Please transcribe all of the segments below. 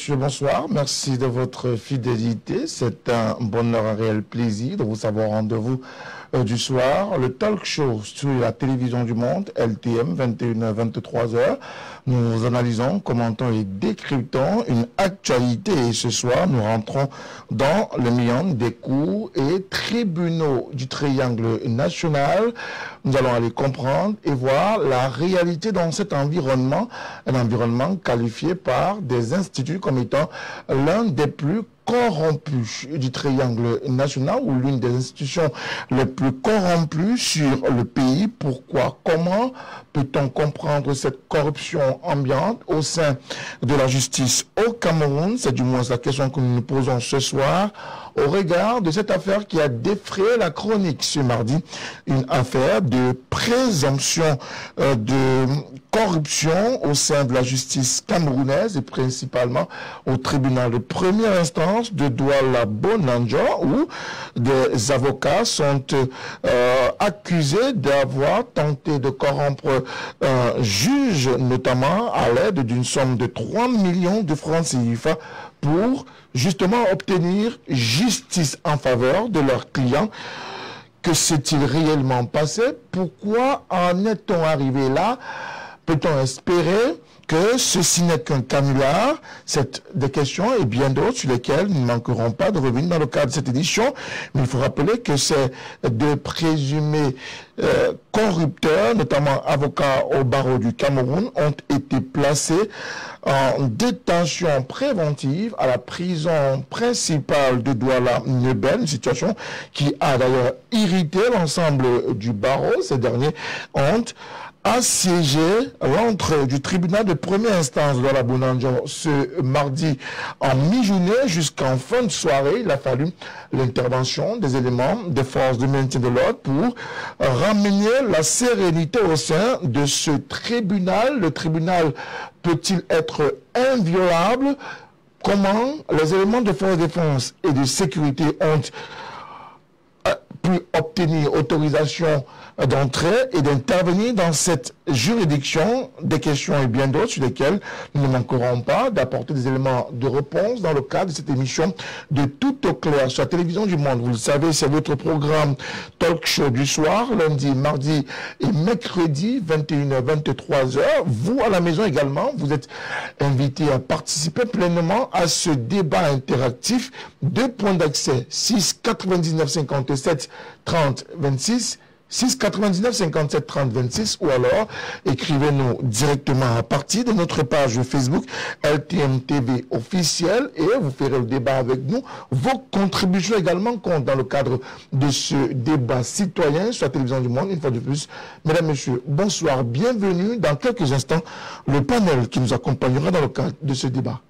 Monsieur, bonsoir. Merci de votre fidélité. C'est un bonheur, un réel plaisir de vous savoir rendez-vous euh, du soir. Le talk show sur la télévision du monde, LTM, 21h-23h. Nous analysons, commentons et décryptons une actualité. Et ce soir, nous rentrons dans le milieu des cours et tribunaux du triangle national. Nous allons aller comprendre et voir la réalité dans cet environnement, un environnement qualifié par des instituts comme étant l'un des plus corrompus du triangle national ou l'une des institutions les plus corrompues sur le pays. Pourquoi? Comment peut-on comprendre cette corruption ambiante au sein de la justice au Cameroun? C'est du moins la question que nous nous posons ce soir au regard de cette affaire qui a défrayé la chronique ce mardi, une affaire de présomption euh, de corruption au sein de la justice camerounaise et principalement au tribunal de première instance de Douala Bonanja où des avocats sont euh, accusés d'avoir tenté de corrompre un juge, notamment à l'aide d'une somme de 3 millions de francs CFA pour justement obtenir justice en faveur de leurs clients. Que s'est-il réellement passé? Pourquoi en est-on arrivé là? Peut-on espérer que ceci n'est qu'un canular, c'est des questions et bien d'autres sur lesquelles nous ne manquerons pas de revenir dans le cadre de cette édition. Mais il faut rappeler que ces deux présumés euh, corrupteurs, notamment avocats au barreau du Cameroun, ont été placés en détention préventive à la prison principale de Douala-Nebel, une situation qui a d'ailleurs irrité l'ensemble du barreau. Ces derniers ont assiégé l'entrée du tribunal de première instance de la Bounandjo ce mardi en mi-journée jusqu'en fin de soirée. Il a fallu l'intervention des éléments des forces de maintien de l'ordre pour ramener la sérénité au sein de ce tribunal. Le tribunal peut-il être inviolable? Comment les éléments de force de défense et de sécurité ont euh, pu obtenir autorisation d'entrer et d'intervenir dans cette juridiction, des questions et bien d'autres sur lesquelles nous ne manquerons pas d'apporter des éléments de réponse dans le cadre de cette émission de Tout au clair sur la télévision du monde. Vous le savez, c'est votre programme talk show du soir, lundi, mardi et mercredi, 21h, 23h. Vous, à la maison également, vous êtes invités à participer pleinement à ce débat interactif. Deux points d'accès, 6 99 57 30 26 6 99 57 30 26 ou alors écrivez-nous directement à partir de notre page Facebook LTM TV officielle et vous ferez le débat avec nous. Vos contributions également comptent dans le cadre de ce débat citoyen sur la télévision du monde. Une fois de plus, mesdames, messieurs, bonsoir, bienvenue dans quelques instants le panel qui nous accompagnera dans le cadre de ce débat.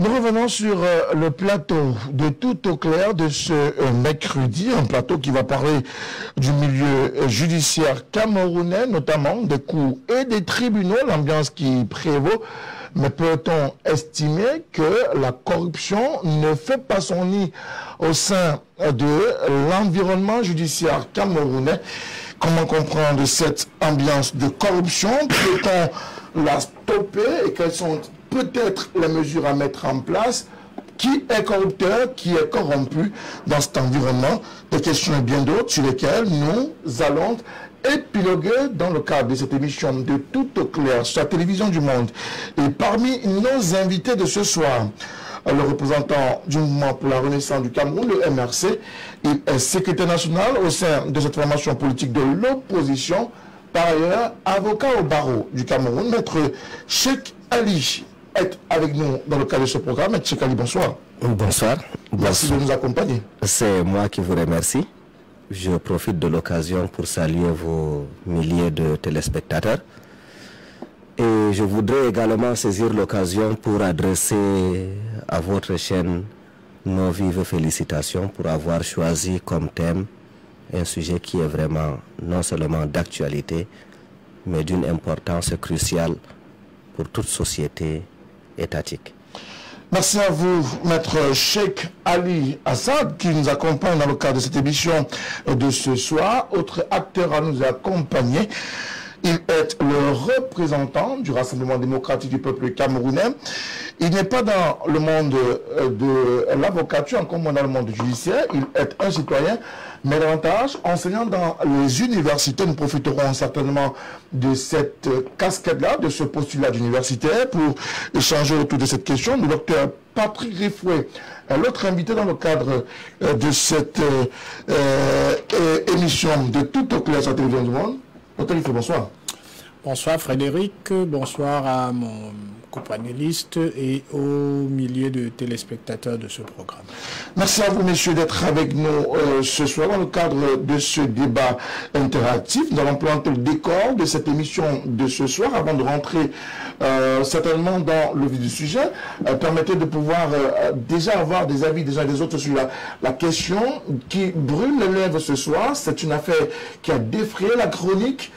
Nous revenons sur euh, le plateau de tout au clair de ce euh, mercredi, un plateau qui va parler du milieu euh, judiciaire camerounais, notamment des cours et des tribunaux, l'ambiance qui prévaut. Mais peut-on estimer que la corruption ne fait pas son nid au sein de l'environnement judiciaire camerounais? Comment comprendre cette ambiance de corruption? Peut-on la stopper? Et quelles sont peut-être les mesures à mettre en place. Qui est corrupteur, qui est corrompu dans cet environnement? Des questions et bien d'autres sur lesquelles nous allons épiloguer dans le cadre de cette émission de Tout au clair sur la télévision du monde. Et parmi nos invités de ce soir, le représentant du mouvement pour la renaissance du Cameroun, le MRC, il est secrétaire national au sein de cette formation politique de l'opposition. Par ailleurs, avocat au barreau du Cameroun, maître Sheikh Ali être avec nous dans le cadre de ce programme. M. Kali, bonsoir. Bonsoir. Merci de nous accompagner. C'est moi qui vous remercie. Je profite de l'occasion pour saluer vos milliers de téléspectateurs. Et je voudrais également saisir l'occasion pour adresser à votre chaîne nos vives félicitations pour avoir choisi comme thème un sujet qui est vraiment non seulement d'actualité, mais d'une importance cruciale pour toute société Merci à vous, maître Sheikh Ali Assad, qui nous accompagne dans le cadre de cette émission de ce soir. Autre acteur à nous accompagner. Il est le représentant du Rassemblement démocratique du peuple camerounais. Il n'est pas dans le monde euh, de l'avocature, encore moins dans le monde judiciaire. Il est un citoyen, mais davantage enseignant dans les universités. Nous profiterons certainement de cette casquette-là, de ce postulat d'universitaire pour échanger autour de cette question. Le docteur Patrick Riffouet, l'autre invité dans le cadre euh, de cette euh, émission de toute sur la télévision du monde. Docteur bonsoir. Bonsoir Frédéric, bonsoir à mon copanéliste et au milliers de téléspectateurs de ce programme. Merci à vous, messieurs, d'être avec nous euh, ce soir dans le cadre de ce débat interactif. Nous allons planter le décor de cette émission de ce soir avant de rentrer euh, certainement dans le vif du sujet. Euh, permettez de pouvoir déjà avoir des avis des uns et des autres sur la, la question qui brûle les lèvres ce soir. C'est une affaire qui a défrayé la chronique.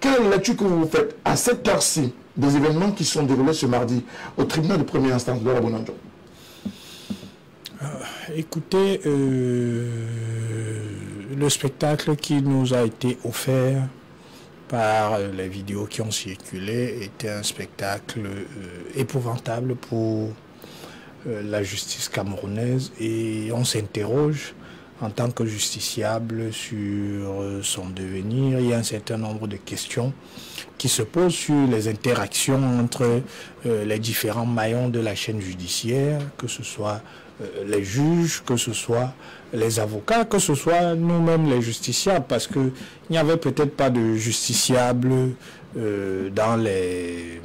Quelle lecture que vous faites à cette heure-ci? Des événements qui sont déroulés ce mardi au tribunal de première instance de la Bonanjo euh, Écoutez, euh, le spectacle qui nous a été offert par les vidéos qui ont circulé était un spectacle euh, épouvantable pour la justice camerounaise et on s'interroge en tant que justiciable sur son devenir. Il y a un certain nombre de questions qui se posent sur les interactions entre euh, les différents maillons de la chaîne judiciaire, que ce soit euh, les juges, que ce soit les avocats, que ce soit nous-mêmes les justiciables, parce qu'il n'y avait peut-être pas de justiciables euh, dans les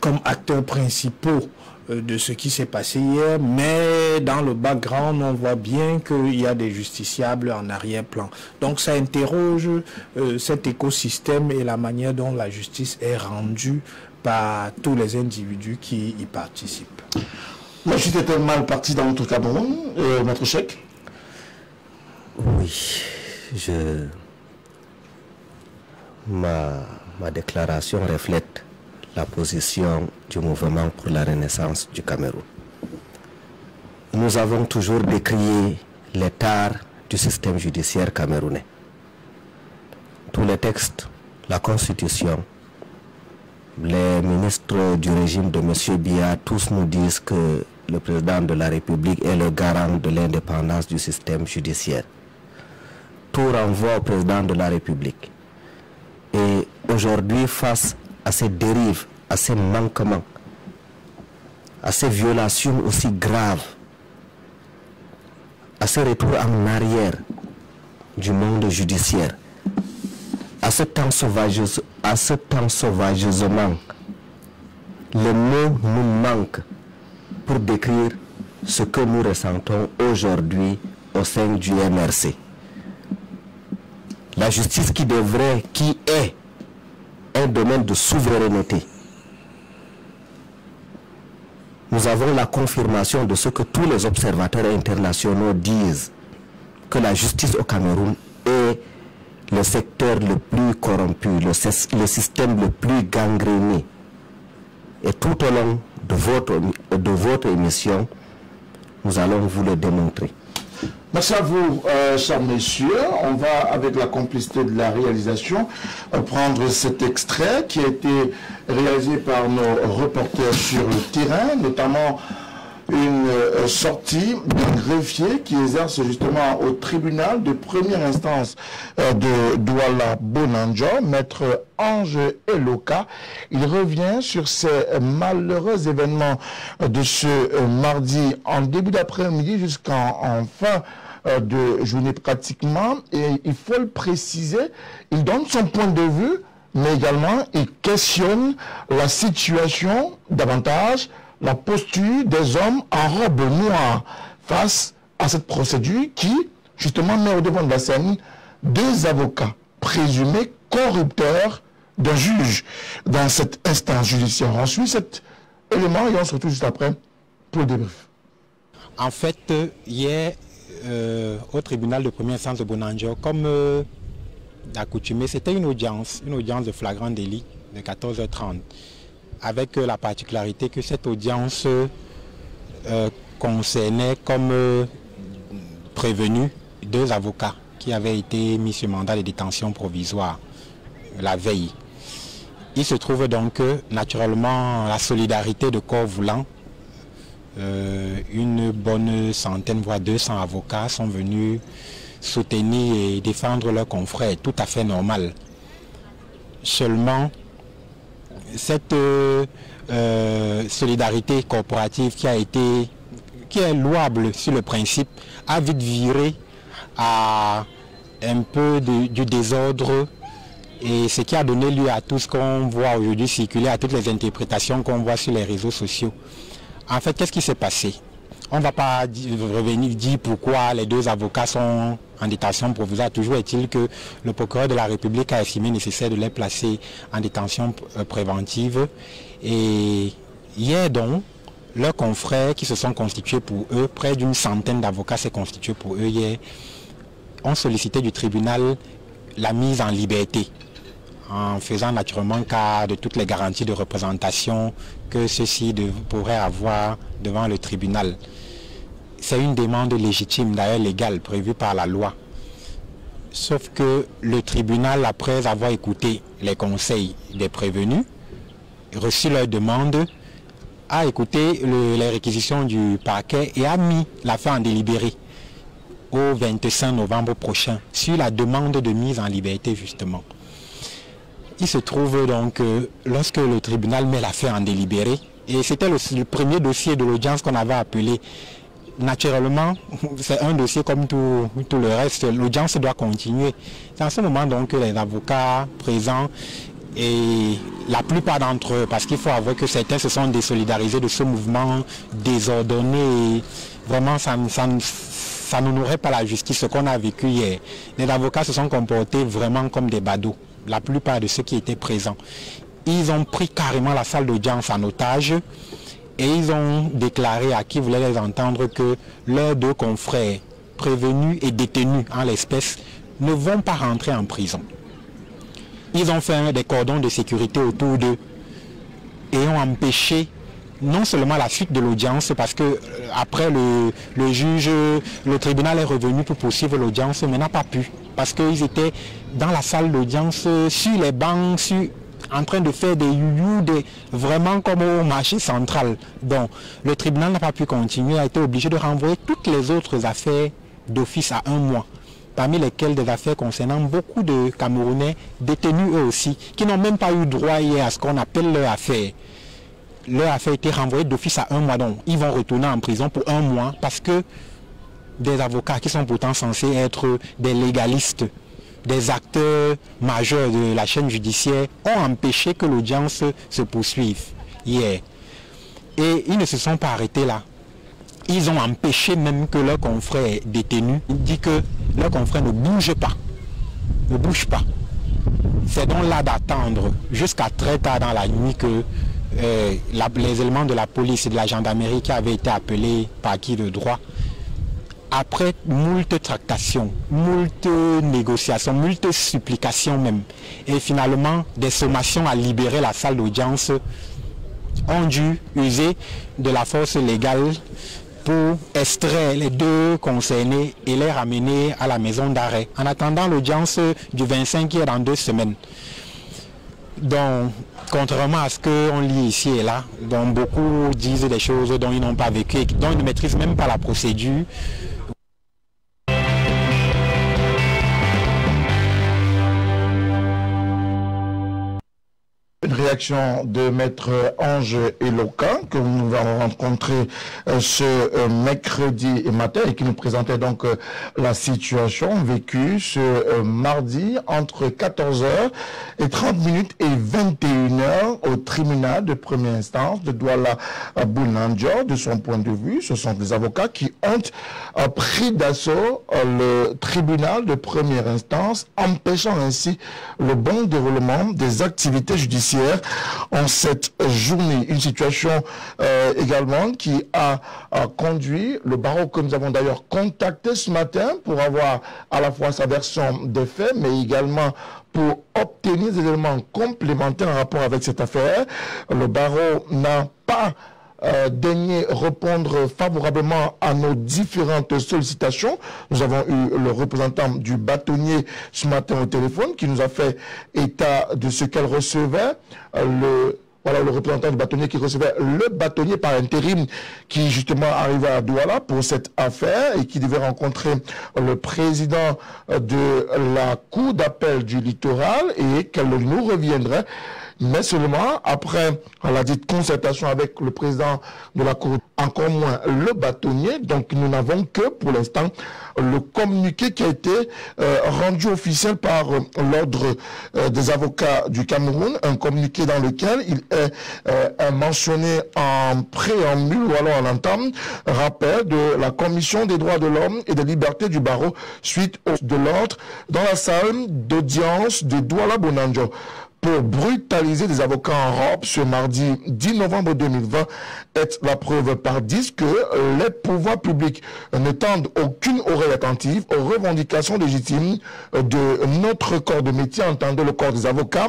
comme acteurs principaux euh, de ce qui s'est passé hier, mais dans le background, on voit bien qu'il y a des justiciables en arrière-plan. Donc ça interroge euh, cet écosystème et la manière dont la justice est rendue par tous les individus qui y participent. La justice est mal partie dans notre Cameroun, euh, notre chèque Oui, je... Ma, ma déclaration reflète la position du mouvement pour la renaissance du Cameroun. Nous avons toujours décrié l'état du système judiciaire camerounais. Tous les textes, la constitution, les ministres du régime de M. Biya, tous nous disent que le président de la République est le garant de l'indépendance du système judiciaire. Tout renvoie au président de la République. Et aujourd'hui, face à ces dérives, à ces manquements, à ces violations aussi graves, à ce retour en arrière du monde judiciaire, à ce temps, à ce temps sauvageusement, les mots nous manquent pour décrire ce que nous ressentons aujourd'hui au sein du MRC. La justice qui devrait, qui est un domaine de souveraineté. Nous avons la confirmation de ce que tous les observateurs internationaux disent, que la justice au Cameroun est le secteur le plus corrompu, le, système le plus gangréné. Et tout au long de votre, de votre émission, nous allons vous le démontrer. Merci à vous, euh, chers messieurs. On va, avec la complicité de la réalisation, euh, prendre cet extrait qui a été réalisé par nos reporters sur le terrain, notamment une euh, sortie d'un greffier qui exerce justement au tribunal de première instance de Douala Bonanjo, maître Ange Eloka. Il revient sur ces malheureux événements de ce mardi en début d'après-midi jusqu'en fin euh, de journée pratiquement. Et il faut le préciser, il donne son point de vue, mais également il questionne la situation davantage, la posture des hommes en robe noire face à cette procédure qui, justement, met au devant de la scène deux avocats présumés corrupteurs d'un juge dans cette instance judiciaire. Ensuite, cet élément et on se retrouve juste après pour le débrief. En fait, hier, euh, au tribunal de première instance de Bonanjo, comme euh, d'accoutumé, c'était une audience, une audience de flagrant délit de 14h30. avec la particularité que cette audience concernait comme prévenu deux avocats qui avaient été mis sur mandat de détention provisoire la veille. Il se trouve donc que, naturellement, la solidarité de corps voulant, euh, une bonne centaine, voire 200 avocats sont venus soutenir et défendre leurs confrères, tout à fait normal. Seulement, cette euh, euh, solidarité corporative qui a été, qui est louable sur le principe, a vite viré à un peu du désordre et ce qui a donné lieu à tout ce qu'on voit aujourd'hui circuler, à toutes les interprétations qu'on voit sur les réseaux sociaux. En fait, qu'est-ce qui s'est passé? On ne va pas revenir dire pourquoi les deux avocats sont en détention provisoire. Toujours est-il que le procureur de la République a estimé nécessaire de les placer en détention euh, préventive. Et hier donc, leurs confrères qui se sont constitués pour eux, près d'une centaine d'avocats s'est constitué pour eux hier, ont sollicité du tribunal la mise en liberté en faisant naturellement cas de toutes les garanties de représentation que ceux-ci pourraient avoir devant le tribunal. C'est une demande légitime, d'ailleurs légale, prévue par la loi. Sauf que le tribunal, après avoir écouté les conseils des prévenus, reçu leur demande, a écouté les réquisitions du parquet et a mis l'affaire en délibéré au 25 novembre prochain sur la demande de mise en liberté justement. Se trouve donc que lorsque le tribunal met l'affaire en délibéré, et c'était le, premier dossier de l'audience qu'on avait appelé, naturellement, c'est un dossier comme tout, le reste, l'audience doit continuer. C'est en ce moment donc les avocats présents et la plupart d'entre eux, parce qu'il faut avouer que certains se sont désolidarisés de ce mouvement désordonné, vraiment ça, ça, ça pas la justice, ce qu'on a vécu hier. Les avocats se sont comportés vraiment comme des badauds la plupart de ceux qui étaient présents. Ils ont pris carrément la salle d'audience en otage et ils ont déclaré à qui voulait les entendre que leurs deux confrères prévenus et détenus en l'espèce ne vont pas rentrer en prison. Ils ont fait des cordons de sécurité autour d'eux et ont empêché non seulement la suite de l'audience, parce que euh, après le, le, juge, le tribunal est revenu pour poursuivre l'audience, mais n'a pas pu, parce qu'ils étaient dans la salle d'audience, sur les bancs, en train de faire des youyou, des, vraiment comme au marché central. Donc, le tribunal n'a pas pu continuer, a été obligé de renvoyer toutes les autres affaires d'office à un mois parmi lesquelles des affaires concernant beaucoup de Camerounais détenus eux aussi, qui n'ont même pas eu droit hier à ce qu'on appelle leur affaire leur affaire a été renvoyée d'office à un mois. Donc, ils vont retourner en prison pour un mois parce que des avocats qui sont pourtant censés être des légalistes, des acteurs majeurs de la chaîne judiciaire ont empêché que l'audience se poursuive hier. Et ils ne se sont pas arrêtés là. Ils ont empêché même que leur confrère détenu dit que leur confrère ne bouge pas. Ne bouge pas. C'est donc là d'attendre jusqu'à très tard dans la nuit que euh, les éléments de la police et de la gendarmerie qui avaient été appelés par qui de droit, après moult tractations, moult négociations, moult supplications même, et finalement des sommations à libérer la salle d'audience, ont dû user de la force légale pour extraire les deux concernés et les ramener à la maison d'arrêt, en attendant l'audience du 25 qui est dans deux semaines. Donc, contrairement à ce qu'on lit ici et là, dont beaucoup disent des choses dont ils n'ont pas vécu, dont ils ne maîtrisent même pas la procédure, de maître Ange Eloquin que nous avons rencontré euh, ce euh, mercredi matin et qui nous présentait donc euh, la situation vécue ce mardi entre 14h et 30 minutes et 21h au tribunal de première instance de Douala Bounandjo. De son point de vue, ce sont des avocats qui ont pris d'assaut le tribunal de première instance, empêchant ainsi le bon déroulement des activités judiciaires en cette journée. Une situation euh, également qui a, conduit le barreau que nous avons d'ailleurs contacté ce matin pour avoir à la fois sa version des faits, mais également pour obtenir des éléments complémentaires en rapport avec cette affaire. Le barreau n'a pas euh, daigner répondre favorablement à nos différentes sollicitations. Nous avons eu le représentant du bâtonnier ce matin au téléphone qui nous a fait état de ce qu'elle recevait. Euh, le voilà le représentant du bâtonnier qui recevait le bâtonnier par intérim qui justement arrivait à Douala pour cette affaire et qui devait rencontrer le président de la cour d'appel du littoral et qu'elle nous reviendrait mais seulement après la dite concertation avec le président de la Cour, encore moins le bâtonnier. Donc nous n'avons que pour l'instant le communiqué qui a été euh, rendu officiel par euh, l'ordre euh, des avocats du Cameroun, un communiqué dans lequel il est mentionné en préambule ou alors en entame rappel de la Commission des droits de l'homme et des libertés du barreau suite au, de l'ordre dans la salle d'audience de Douala Bonanjo pour brutaliser des avocats en robe ce mardi 10 novembre 2020 est la preuve par 10 que les pouvoirs publics ne tendent aucune oreille attentive aux revendications légitimes de notre corps de métier, entendez le corps des avocats.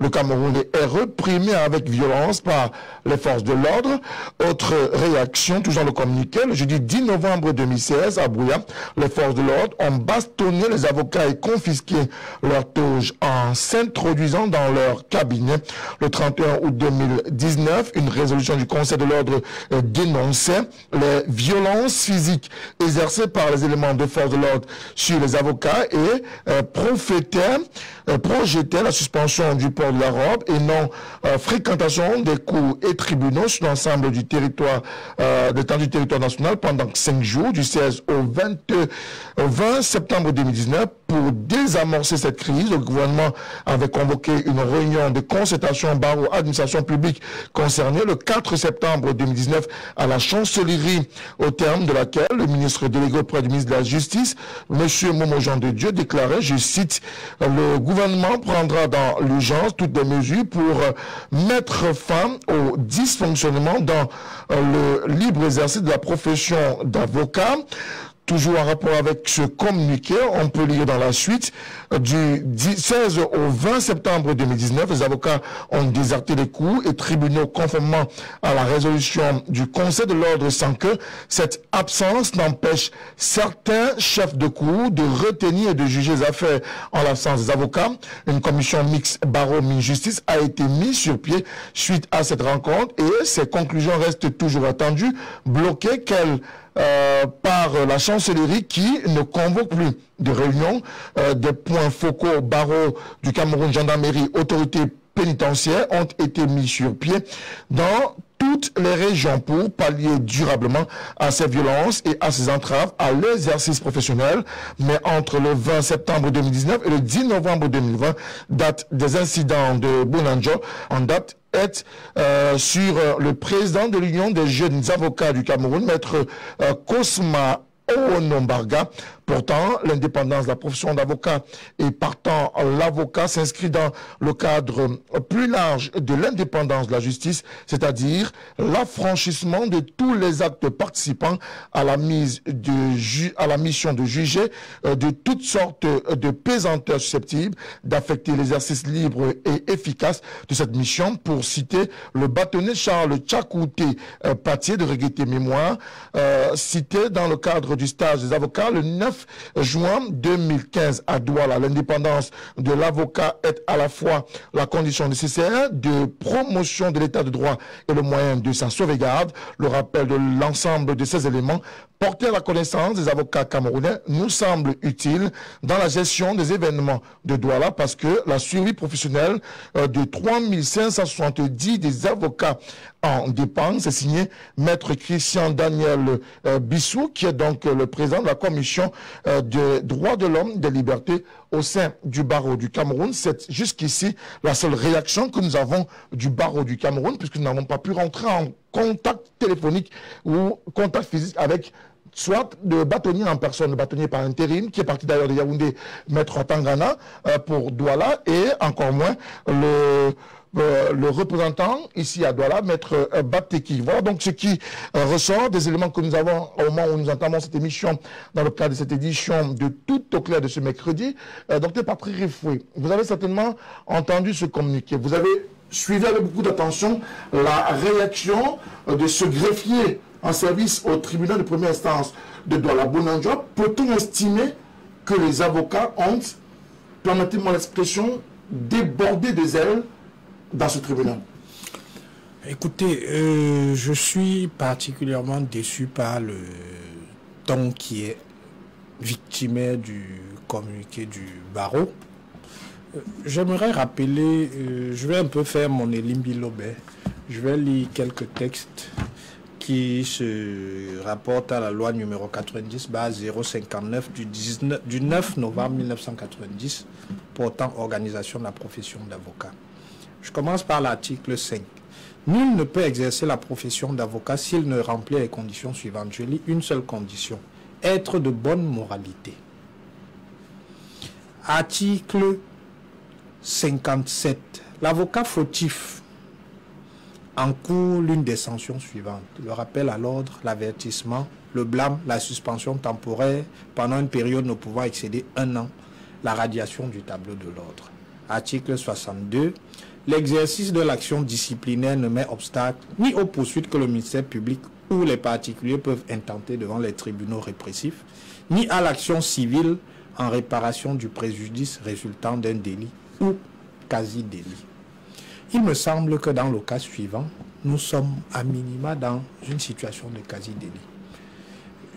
Le Cameroun est reprimé avec violence par les forces de l'ordre. Autre réaction, toujours le communiqué, le jeudi 10 novembre 2016 à Bouya, les forces de l'ordre ont bastonné les avocats et confisqué leur toge en s'introduisant dans leur cabinet. Le 31 août 2019, une résolution du Conseil de l'ordre euh, dénonçait les violences physiques exercées par les éléments de force de l'ordre sur les avocats et euh, euh, projetait la suspension du port de la robe et non fréquentation des cours et tribunaux sur l'ensemble du territoire, des temps du territoire national pendant cinq jours, du 16 au 20 septembre 2019 pour désamorcer cette crise, le gouvernement avait convoqué une réunion de concertation barreau administration publique concernée le 4 septembre 2019 à la chancellerie, au terme de laquelle le ministre délégué auprès du ministre de la Justice, M. Momo Jean de Dieu, déclarait, je cite, le gouvernement prendra dans l'urgence toutes les mesures pour mettre fin au dysfonctionnement dans le libre exercice de la profession d'avocat. Toujours en rapport avec ce communiqué, on peut lire dans la suite, du 16 au 20 septembre 2019, les avocats ont déserté les cours et tribunaux conformément à la résolution du Conseil de l'ordre sans que cette absence n'empêche certains chefs de cour de retenir et de juger les affaires en l'absence des avocats. Une commission mixte barreau-justice a été mise sur pied suite à cette rencontre et ses conclusions restent toujours attendues, bloquées qu'elle euh, par la chancellerie qui ne convoque plus de réunions euh, des points focaux barreaux du Cameroun, gendarmerie, autorité pénitentiaire ont été mis sur pied dans toutes les régions pour pallier durablement à ces violences et à ces entraves à l'exercice professionnel. Mais entre le 20 septembre 2019 et le 10 novembre 2020, date des incidents de Bonanjo, en date est euh, sur euh, le président de l'Union des jeunes avocats du Cameroun, maître euh, Cosma Onombarga. Pourtant, l'indépendance de la profession d'avocat et partant l'avocat s'inscrit dans le cadre plus large de l'indépendance de la justice, c'est-à-dire l'affranchissement de tous les actes participants à la mise de à la mission de juger euh, de toutes sortes de pesanteurs susceptibles d'affecter l'exercice libre et efficace de cette mission. Pour citer le bâtonnier Charles Tchakouté euh, Patier de Reggaeté Mémoire, euh, cité dans le cadre du stage des avocats le 9 juin 2015 à Douala. L'indépendance de l'avocat est à la fois la condition nécessaire de promotion de l'état de droit et le moyen de sa sauvegarde. Le rappel de l'ensemble de ces éléments porter à la connaissance des avocats camerounais nous semble utile dans la gestion des événements de Douala parce que la suivi professionnelle euh, de 3570 des avocats en dépend. C'est signé Maître Christian Daniel euh, Bissou, qui est donc le président de la commission euh, des droits de l'homme, des libertés au sein du barreau du Cameroun. C'est jusqu'ici la seule réaction que nous avons du barreau du Cameroun, puisque nous n'avons pas pu rentrer en contact téléphonique ou contact physique avec soit le bâtonnier en personne, le bâtonnier par intérim, qui est parti d'ailleurs de Yaoundé, maître Tangana, euh, pour Douala, et encore moins le euh, le représentant ici à Douala, Maître euh, Bateki. Voilà donc ce qui euh, ressort des éléments que nous avons au moment où nous entamons cette émission dans le cadre de cette édition de Tout au clair de ce mercredi. docteur Patrick Rifoué, vous avez certainement entendu ce communiqué. Vous avez suivi avec beaucoup d'attention la réaction de ce greffier en service au tribunal de première instance de Douala. Bonanjob, peut-on estimer que les avocats ont, permettez-moi l'expression, débordé des ailes dans ce tribunal Écoutez, euh, je suis particulièrement déçu par le ton qui est victimaire du communiqué du barreau. Euh, j'aimerais rappeler, euh, je vais un peu faire mon Elimbi Lobé. Je vais lire quelques textes qui se rapportent à la loi numéro 90 059 du, du 9 novembre 1990 portant organisation de la profession d'avocat. Je commence par l'article 5. Nul ne peut exercer la profession d'avocat s'il ne remplit les conditions suivantes. Je lis une seule condition. Être de bonne moralité. Article 57. L'avocat fautif encourt l'une des sanctions suivantes. Le rappel à l'ordre, l'avertissement, le blâme, la suspension temporaire pendant une période ne pouvant excéder un an, la radiation du tableau de l'ordre. Article 62. L'exercice de l'action disciplinaire ne met obstacle ni aux poursuites que le ministère public ou les particuliers peuvent intenter devant les tribunaux répressifs, ni à l'action civile en réparation du préjudice résultant d'un délit ou quasi-délit. Il me semble que dans le cas suivant, nous sommes à minima dans une situation de quasi-délit.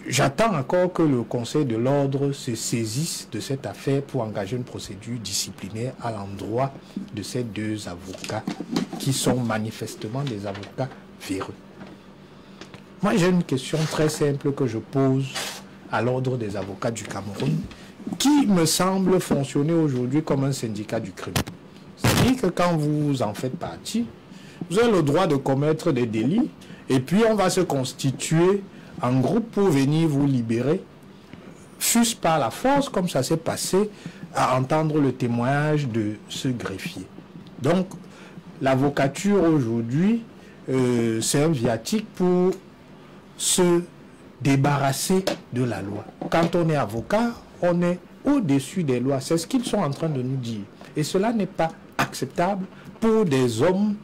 J'attends encore que le Conseil de l'ordre se saisisse de cette affaire pour engager une procédure disciplinaire à l'endroit de ces deux avocats qui sont manifestement des avocats véreux. Moi, j'ai une question très simple que je pose à l'ordre des avocats du Cameroun, qui me semble fonctionner aujourd'hui comme un syndicat du crime. C'est-à-dire que quand vous en faites partie, vous avez le droit de commettre des délits et puis on va se constituer en groupe pour venir vous libérer, fût-ce par la force, comme ça s'est passé à entendre le témoignage de ce greffier. Donc, l'avocature aujourd'hui, euh, c'est un viatique pour se débarrasser de la loi. Quand on est avocat, on est au-dessus des lois. C'est ce qu'ils sont en train de nous dire. Et cela n'est pas acceptable pour des hommes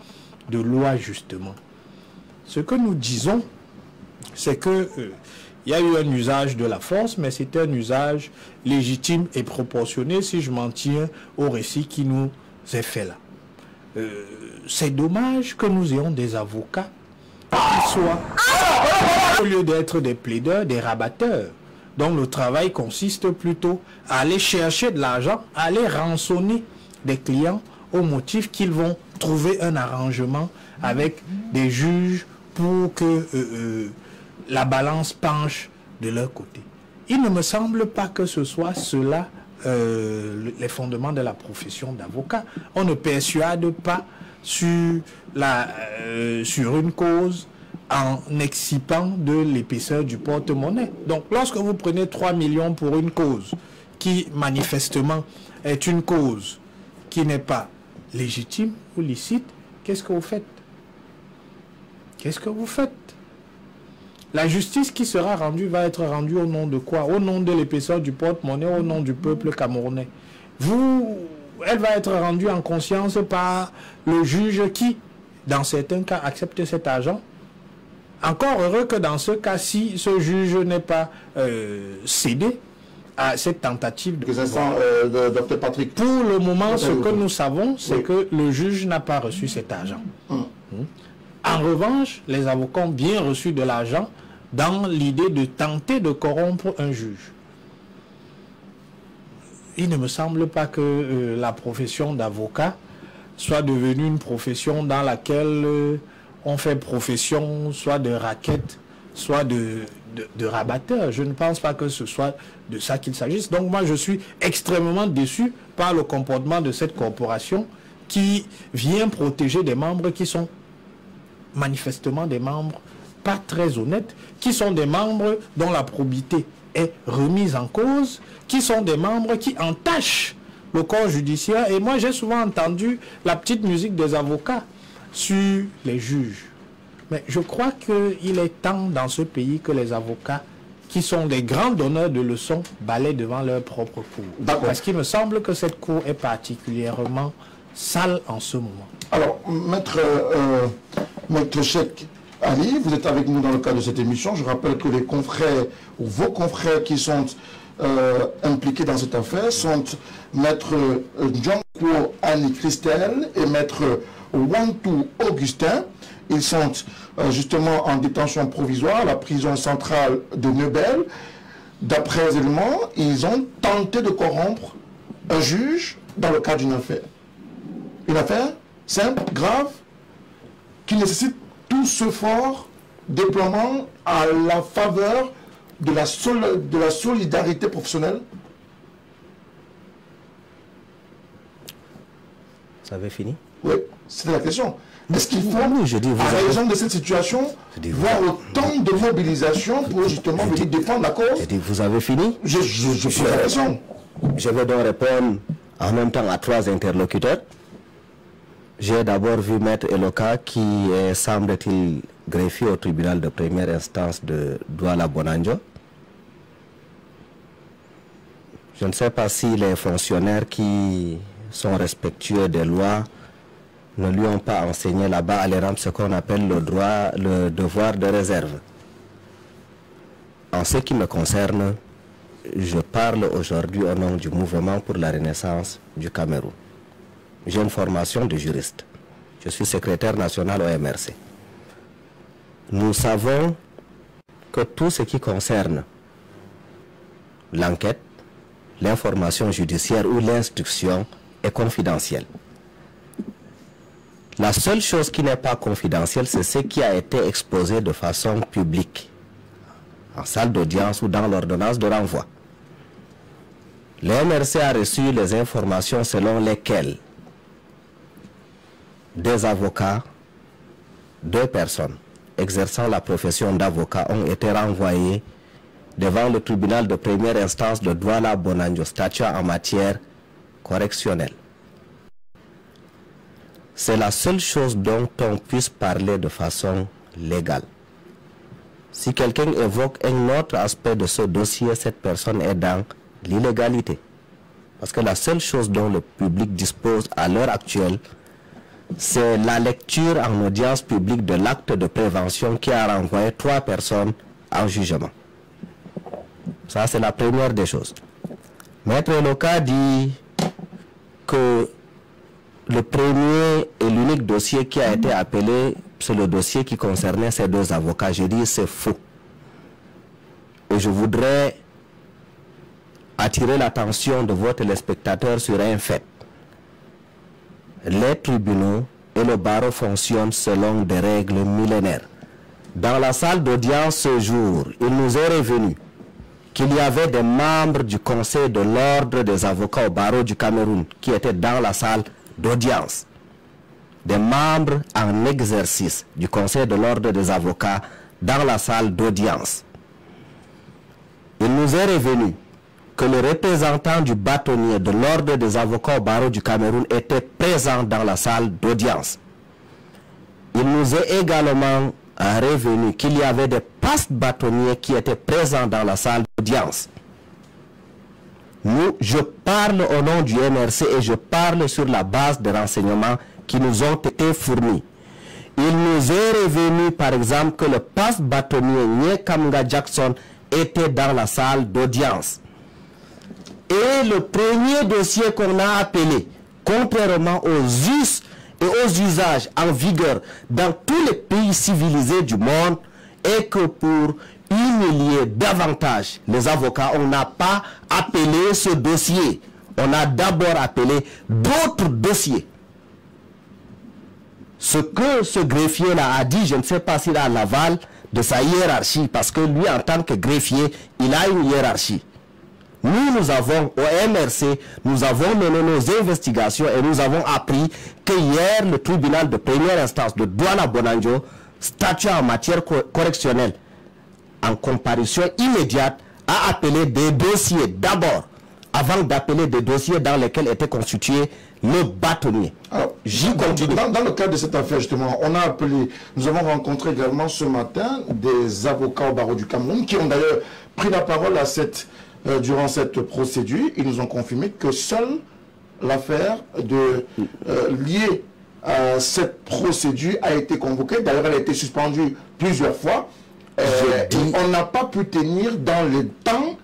de loi, justement. Ce que nous disons, c'est que euh, il y a eu un usage de la force, mais c'était un usage légitime et proportionné si je m'en tiens au récit qui nous est fait là. Euh, c'est dommage que nous ayons des avocats qui soient, au lieu d'être des plaideurs, des rabatteurs, dont le travail consiste plutôt à aller chercher de l'argent, à aller rançonner des clients au motif qu'ils vont trouver un arrangement avec des juges pour que euh, la balance penche de leur côté. Il ne me semble pas que ce soit cela euh, les fondements de la profession d'avocat. On ne persuade pas sur, la, euh, sur une cause en excipant de l'épaisseur du porte-monnaie. Donc lorsque vous prenez 3 millions pour une cause qui manifestement est une cause qui n'est pas légitime ou licite, qu'est-ce que vous faites? Qu'est-ce que vous faites? La justice qui sera rendue va être rendue au nom de quoi? Au nom de l'épaisseur du porte-monnaie, au nom du peuple camerounais. Vous, elle va être rendue en conscience par le juge qui, dans certains cas, accepte cet argent. Encore heureux que dans ce cas-ci, ce juge n'est pas euh, cédé à cette tentative de... Euh, Dr Patrick. Pour le moment, ce que nous savons, c'est que le juge n'a pas reçu cet argent. Hum. Hum. En revanche, les avocats ont bien reçu de l'argent dans l'idée de tenter de corrompre un juge. Il ne me semble pas que euh, la profession d'avocat soit devenue une profession dans laquelle euh, on fait profession soit de raquette, soit de, de, de, rabatteur. Je ne pense pas que ce soit de ça qu'il s'agisse. Donc moi, je suis extrêmement déçu par le comportement de cette corporation qui vient protéger des membres qui sont manifestement des membres pas très honnêtes, qui sont des membres dont la probité est remise en cause, qui sont des membres qui entachent le corps judiciaire. Et moi, j'ai souvent entendu la petite musique des avocats sur les juges. Mais je crois qu'il est temps dans ce pays que les avocats, qui sont des grands donneurs de leçons, balaient devant leur propre cour. Parce qu'il me semble que cette cour est particulièrement sale en ce moment. Alors, maître, euh, maître Ali, vous êtes avec nous dans le cadre de cette émission. Je rappelle que les confrères, ou vos confrères qui sont euh, impliqués dans cette affaire sont maître John Annie Christelle et maître Wantu Augustin. Ils sont euh, justement en détention provisoire à la prison centrale de Neubel. D'après les éléments, ils ont tenté de corrompre un juge dans le cadre d'une affaire. Une affaire simple, grave, qui nécessite tout ce fort déploiement à la faveur de la, de la solidarité professionnelle Ça avait fini? Oui, c'était la question. Est-ce qu'il faut, à raison de cette situation, voir autant de mobilisation pour justement défendre la cause vous avez fini? Je, je, la question. Je vais donc répondre en même temps à trois interlocuteurs. J'ai d'abord vu Maître Eloka qui est, semble-t-il, greffier au tribunal de première instance de Douala Bonanjo. Je ne sais pas si les fonctionnaires qui sont respectueux des lois ne lui ont pas enseigné là-bas à l'ERAM ce qu'on appelle le droit, le devoir de réserve. En ce qui me concerne, je parle aujourd'hui au nom du mouvement pour la renaissance du Cameroun. J'ai une formation de juriste. Je suis secrétaire national au MRC. Nous savons que tout ce qui concerne l'enquête, l'information judiciaire ou l'instruction est confidentiel. La seule chose qui n'est pas confidentielle, c'est ce qui a été exposé de façon publique, en salle d'audience ou dans l'ordonnance de renvoi. Le MRC a reçu les informations selon lesquelles des avocats, deux personnes exerçant la profession d'avocat ont été renvoyés devant le tribunal de première instance de Douala Bonanjo, statut en matière correctionnelle. C'est la seule chose dont on puisse parler de façon légale. Si quelqu'un évoque un autre aspect de ce dossier, cette personne est dans l'illégalité. Parce que la seule chose dont le public dispose à l'heure actuelle, c'est la lecture en audience publique de l'acte de prévention qui a renvoyé trois personnes en jugement. Ça, c'est la première des choses. Maître Loka dit que le premier et l'unique dossier qui a été appelé, c'est le dossier qui concernait ces deux avocats. Je dis c'est faux. Et je voudrais attirer l'attention de vos téléspectateurs sur un fait les tribunaux et le barreau fonctionnent selon des règles millénaires. Dans la salle d'audience ce jour, il nous est revenu qu'il y avait des membres du conseil de l'ordre des avocats au barreau du Cameroun qui étaient dans la salle d'audience. Des membres en exercice du conseil de l'ordre des avocats dans la salle d'audience. Il nous est revenu que le représentant du bâtonnier de l'ordre des avocats au barreau du Cameroun était présent dans la salle d'audience. Il nous est également revenu qu'il y avait des pastes bâtonniers qui étaient présents dans la salle d'audience. Nous, je parle au nom du MRC et je parle sur la base des renseignements qui nous ont été fournis. Il nous est revenu, par exemple, que le passe bâtonnier Kamga Jackson était dans la salle d'audience. Et le premier dossier qu'on a appelé, contrairement aux us et aux usages en vigueur dans tous les pays civilisés du monde, est que pour humilier davantage les avocats, on n'a pas appelé ce dossier. On a d'abord appelé d'autres dossiers. Ce que ce greffier-là a dit, je ne sais pas s'il a l'aval de sa hiérarchie, parce que lui, en tant que greffier, il a une hiérarchie. Nous, nous avons, au MRC, nous avons mené nos investigations et nous avons appris que hier, le tribunal de première instance de Douala Bonanjo, statut en matière correctionnelle, en comparution immédiate, a appelé des dossiers d'abord avant d'appeler des dossiers dans lesquels était constitué le bâtonnier. J'y continue. Dans, dans, le cadre de cette affaire, justement, on a appelé, nous avons rencontré également ce matin des avocats au barreau du Cameroun qui ont d'ailleurs pris la parole à cette, euh, durant cette procédure. Ils nous ont confirmé que seule l'affaire de euh, liée à cette procédure a été convoquée. D'ailleurs, elle a été suspendue plusieurs fois. Euh, on n'a pas pu tenir dans le temps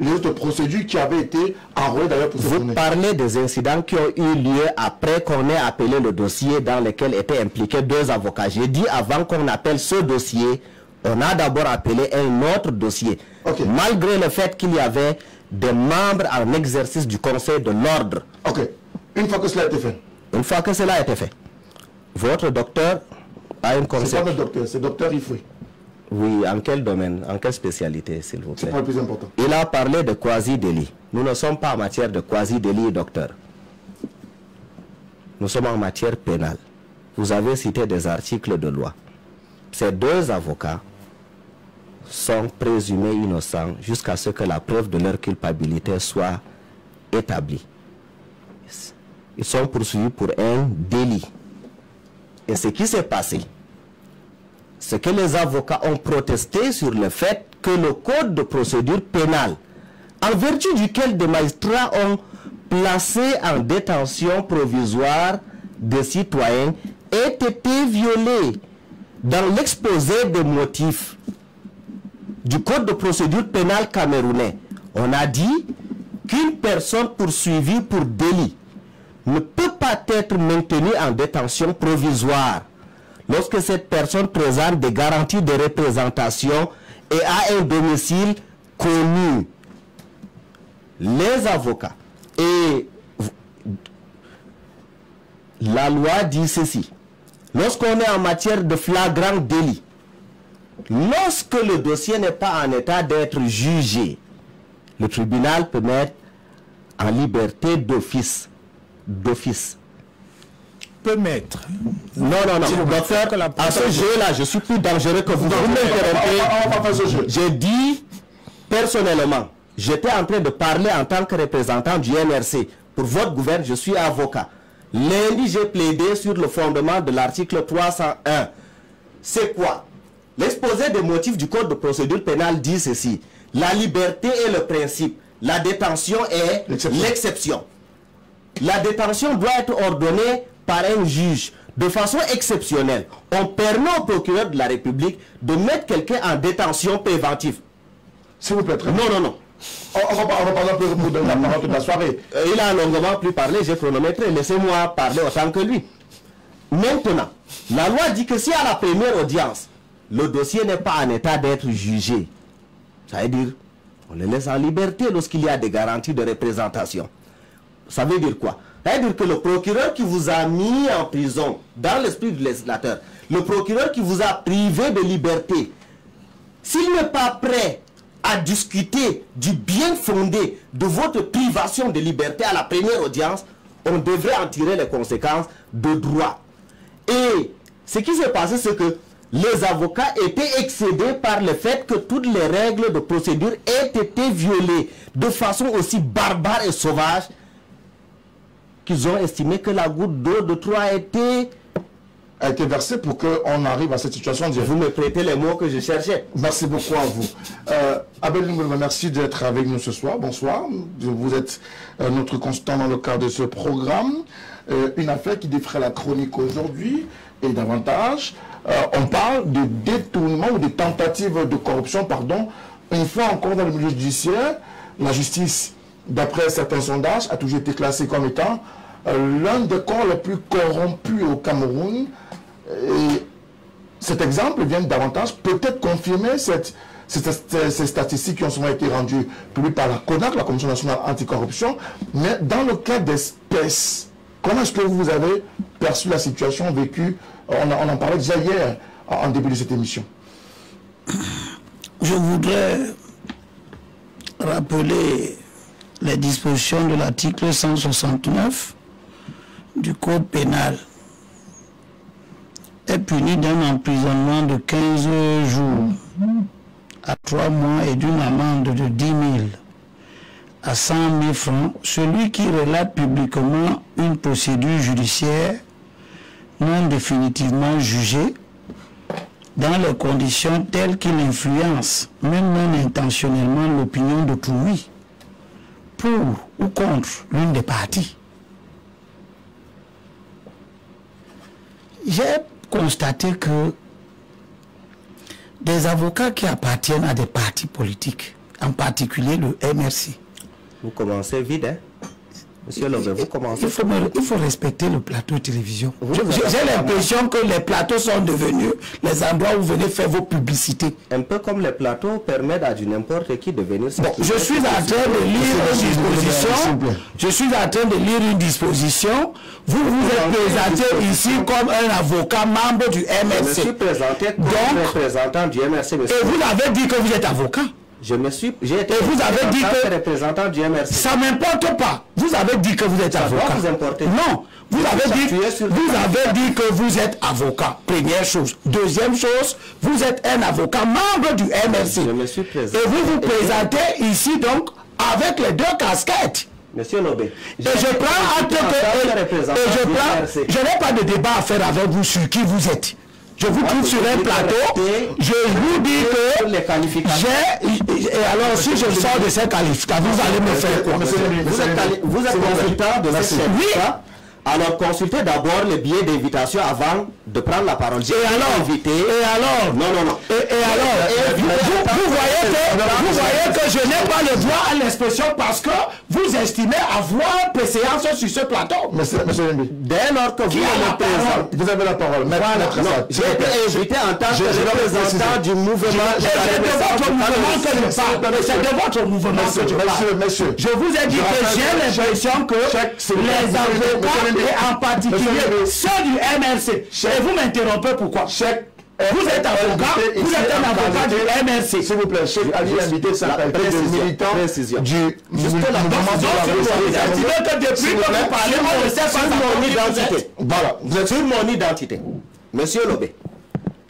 les autres procédures qui avaient été enrôlées d'ailleurs pour Vous parlez des incidents qui ont eu lieu après qu'on ait appelé le dossier dans lequel étaient impliqués deux avocats. J'ai dit avant qu'on appelle ce dossier, on a d'abord appelé un autre dossier. Malgré le fait qu'il y avait des membres en exercice du Conseil de l'ordre. Ok. Une fois que cela a été fait. Une fois que cela a été fait. Votre docteur a une conseil. C'est pas notre docteur, c'est docteur Ifoui. Oui, en quel domaine, en quelle spécialité, s'il vous plaît? C'est pas le plus important. Il a parlé de quasi-délit. Nous ne sommes pas en matière de quasi-délit, docteur. Nous sommes en matière pénale. Vous avez cité des articles de loi. Ces deux avocats sont présumés innocents jusqu'à ce que la preuve de leur culpabilité soit établie. Ils sont poursuivis pour un délit. Et ce qui s'est passé, c'est que les avocats ont protesté sur le fait que le code de procédure pénale, en vertu duquel des magistrats ont placé en détention provisoire des citoyens, ait été violé dans l'exposé des motifs du code de procédure pénale camerounais. On a dit qu'une personne poursuivie pour délit ne peut pas être maintenue en détention provisoire lorsque cette personne présente des garanties de représentation et a un domicile connu. Les avocats et la loi dit ceci. Lorsqu'on est en matière de flagrant délit, lorsque le dossier n'est pas en état d'être jugé, le tribunal peut mettre en liberté d'office. D'office peut mettre. Non, non, non. Docteur, à ce jeu-là, je suis plus dangereux que vous. Vous m'interrompez. J'ai dit, personnellement, j'étais en train de parler en tant que représentant du NRC. Pour votre gouvernement, je suis avocat. Lundi, j'ai plaidé sur le fondement de l'article 301. C'est quoi? L'exposé des motifs du Code de procédure pénale dit ceci. La liberté est le principe. La détention est l'exception. La détention doit être ordonnée par un juge de façon exceptionnelle, on permet au procureur de la République de mettre quelqu'un en détention préventive. S'il vous plaît, Non, non, non. On, va, parler un peu de la parole de la soirée. Euh, il a longuement plus parlé, j'ai chronométré. Laissez-moi parler autant que lui. Maintenant, la loi dit que si à la première audience, le dossier n'est pas en état d'être jugé, ça veut dire on le laisse en liberté lorsqu'il y a des garanties de représentation. Ça veut dire quoi? C'est-à-dire que le procureur qui vous a mis en prison, dans l'esprit du législateur, le procureur qui vous a privé de liberté, s'il n'est pas prêt à discuter du bien fondé de votre privation de liberté à la première audience, on devrait en tirer les conséquences de droit. Et ce qui s'est passé, c'est que les avocats étaient excédés par le fait que toutes les règles de procédure aient été violées de façon aussi barbare et sauvage qu'ils ont estimé que la goutte d'eau de Troyes a été a été versée pour qu'on arrive à cette situation. Vous me prêtez les mots que je cherchais. Merci beaucoup à vous. Euh, Abel merci d'être avec nous ce soir. Bonsoir. Vous êtes euh, notre constant dans le cadre de ce programme. Euh, une affaire qui défraie la chronique aujourd'hui et davantage. Euh, on parle de détournement ou de tentative de corruption, pardon. Une fois encore dans le milieu judiciaire, la justice d'après certains sondages, a toujours été classé comme étant euh, l'un des corps les plus corrompus au Cameroun. Et cet exemple vient davantage peut-être confirmer ces statistiques qui ont souvent été rendues publiques par la CONAC, la Commission nationale anticorruption. Mais dans le cas d'espèces, comment est-ce que vous avez perçu la situation vécue on, en parlait déjà hier en début de cette émission. Je voudrais rappeler les dispositions de l'article 169 du Code pénal est puni d'un emprisonnement de 15 jours à 3 mois et d'une amende de 10 000 à 100 000 francs celui qui relate publiquement une procédure judiciaire non définitivement jugée dans les conditions telles qu'il influence, même non intentionnellement, l'opinion d'autrui, pour ou contre l'une des parties. J'ai constaté que des avocats qui appartiennent à des partis politiques, en particulier le MRC, Vous commencez vite, hein? Monsieur Lobé, vous commencez il faut, il faut respecter le plateau de télévision. J'ai l'impression que les plateaux sont devenus les endroits où vous venez faire vos publicités. un peu comme les plateaux permettent à du n'importe qui de venir Bon, je suis en train de lire une disposition. Je suis en train de lire une disposition. Vous vous êtes présenté ici comme un avocat membre du Je me suis MRC. présenté comme Donc- représentant du MRC, monsieur. Et vous avez dit que vous êtes avocat. Je me suis, j'ai été Et vous avez dit que- représentant du MRC. Ça m'importe pas. Vous avez dit que vous êtes avocat. vous. Non. Vous avez, dit, vous avez dit que vous êtes avocat. Première chose. Deuxième chose, vous êtes un avocat membre du MRC. Je me suis présenté. Et vous vous présentez ici donc avec les deux casquettes. Monsieur Lobé, Et je prends acte que et je prends, je n'ai pas de débat à faire avec vous sur qui vous êtes. Je vous trouve sur un plateau. Je vous dis que les qualifications. j'ai et alors si je sors de ces qualifications, vous allez me faire quoi? Vous êtes, consultant de cette Oui. Alors consultez d'abord les billets d'invitation avant de prendre la parole. J'ai Et alors invité. Et alors Non, non, non. Et, et alors Et- vous, vous- vous voyez que, vous voyez que je n'ai pas le droit à l'expression parce que vous estimez avoir préséance sur ce plateau. Monsieur, Dès lors que vous parole vous avez la parole. J'ai été invité en tant que représentant du mouvement. C'est de votre mouvement que je parle. C'est de votre mouvement que je Monsieur, parle. monsieur. Je vous ai dit que j'ai l'impression que les le- avocats, le- et en particulier le- ceux du MRC, vous m'interrompez pourquoi? Chèque. Vous êtes avocat, invité vous êtes un avocat du MRC. S'il vous plaît, chef Ali la qualité de précision, militant précision. du mouvement de que depuis que vous parlez, on ne sait pas mon identité. Voilà, vous êtes Sur mon identité. Monsieur Lobé.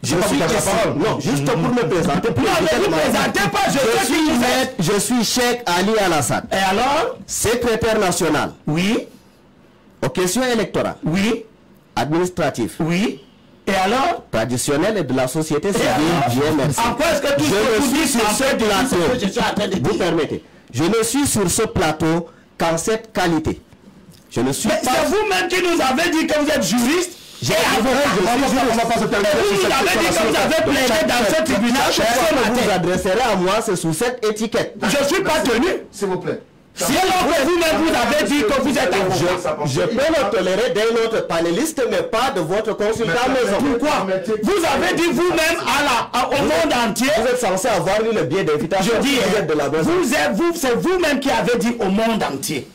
Je suis parole. Non, juste pour me présenter. Non, ne vous présentez pas, je suis je suis Cheikh Ali Alassane, Et alors? Secrétaire national Oui, aux questions électorales, oui, administratives, oui. Et alors? Traditionnelles et de la société civile MRC. En quoi est-ce que tout Je ce que vous suis sur ce plateau. je suis en train de Vous dire permettez. Je ne suis sur ce plateau qu'en cette qualité. Je ne suis Mais pas. c'est vous-même qui nous avez dit que vous êtes juriste et avocat. On va pas- on va pas se Et permettre vous avez dit que vous avez plaidé dans ce tribunal Chaque que vous vous adresserez à moi, c'est sous cette étiquette. Je ne suis pas tenu. S'il vous plaît. Si alors que vous-même vous avez dit que vous êtes avocat. Je peux le tolérer d'un autre panéliste, mais pas de votre consultant maison. Pourquoi? Vous avez dit vous-même à la, à- au monde entier. Vous êtes censé avoir lu le billet d'invitation. Je dis, vous êtes de la maison. vous êtes, vous, c'est vous-même qui avez dit au monde entier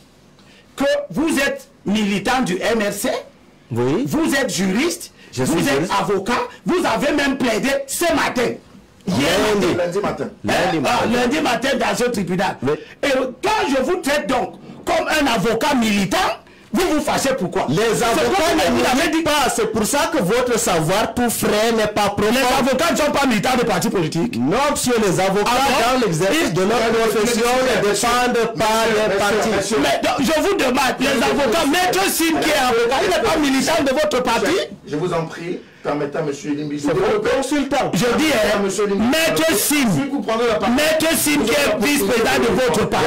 que vous êtes militant du MRC, Oui. vous êtes juriste, Je vous êtes juriste. avocat, vous avez même plaidé ce matin. Hier Lundi. matin. Lundi matin. Matin. ah, lundi matin dans ce tribunal. Et quand je vous traite donc comme un avocat militant, vous vous fâchez pourquoi? Les avocats ne vous dit. pas. C'est pour ça que votre savoir tout frais n'est pas Les profond. avocats ne sont pas militants de partis politiques. Non, monsieur, les avocats, Ah dans l'exercice de leur profession, ne dépendent pas des partis. Mais donc, je vous demande, les avocats, Maître Sim qui est avocat, il n'est pas militant de votre parti? Je vous en prie, permettez à M. Limbi. C'est votre consultant. Je dis, hein. Maître Sim, vous. Maître Sim qui est vice-président de votre parti,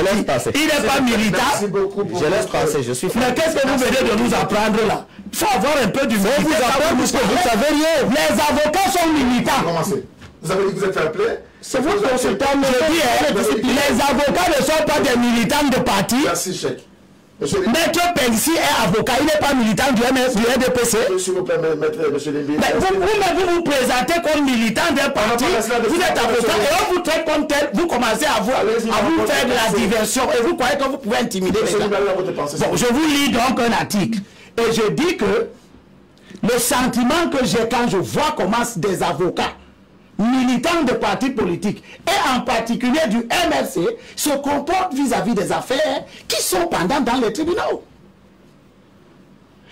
il n'est pas Merci militant. Je laisse passer, je suis Mais qu'est-ce que vous venez de nous apprendre là? Il faut avoir un peu d'humilité. vous quand apprendre parce que vous savez rien. Les avocats sont militants. Vous avez dit que vous êtes play. C'est votre consultant. Je dis, hein, les avocats ne sont pas des militants de parti. Merci, chèque. Maître Pensi est avocat, il n'est pas militant du, MS, du. S'il vous plaît, maître, monsieur. Mais vous, vous-même, vous vous présentez comme militant d'un parti, vous êtes avocat et on vous traite comme tel, vous commencez à vous, à vous faire de la diversion et vous croyez que vous pouvez intimider les gens. Bon, je vous lis donc un article et je dis que le sentiment que j'ai quand je vois comment des avocats militants de partis politiques et en particulier du MRC se comportent vis-à-vis des affaires qui sont pendant dans les tribunaux.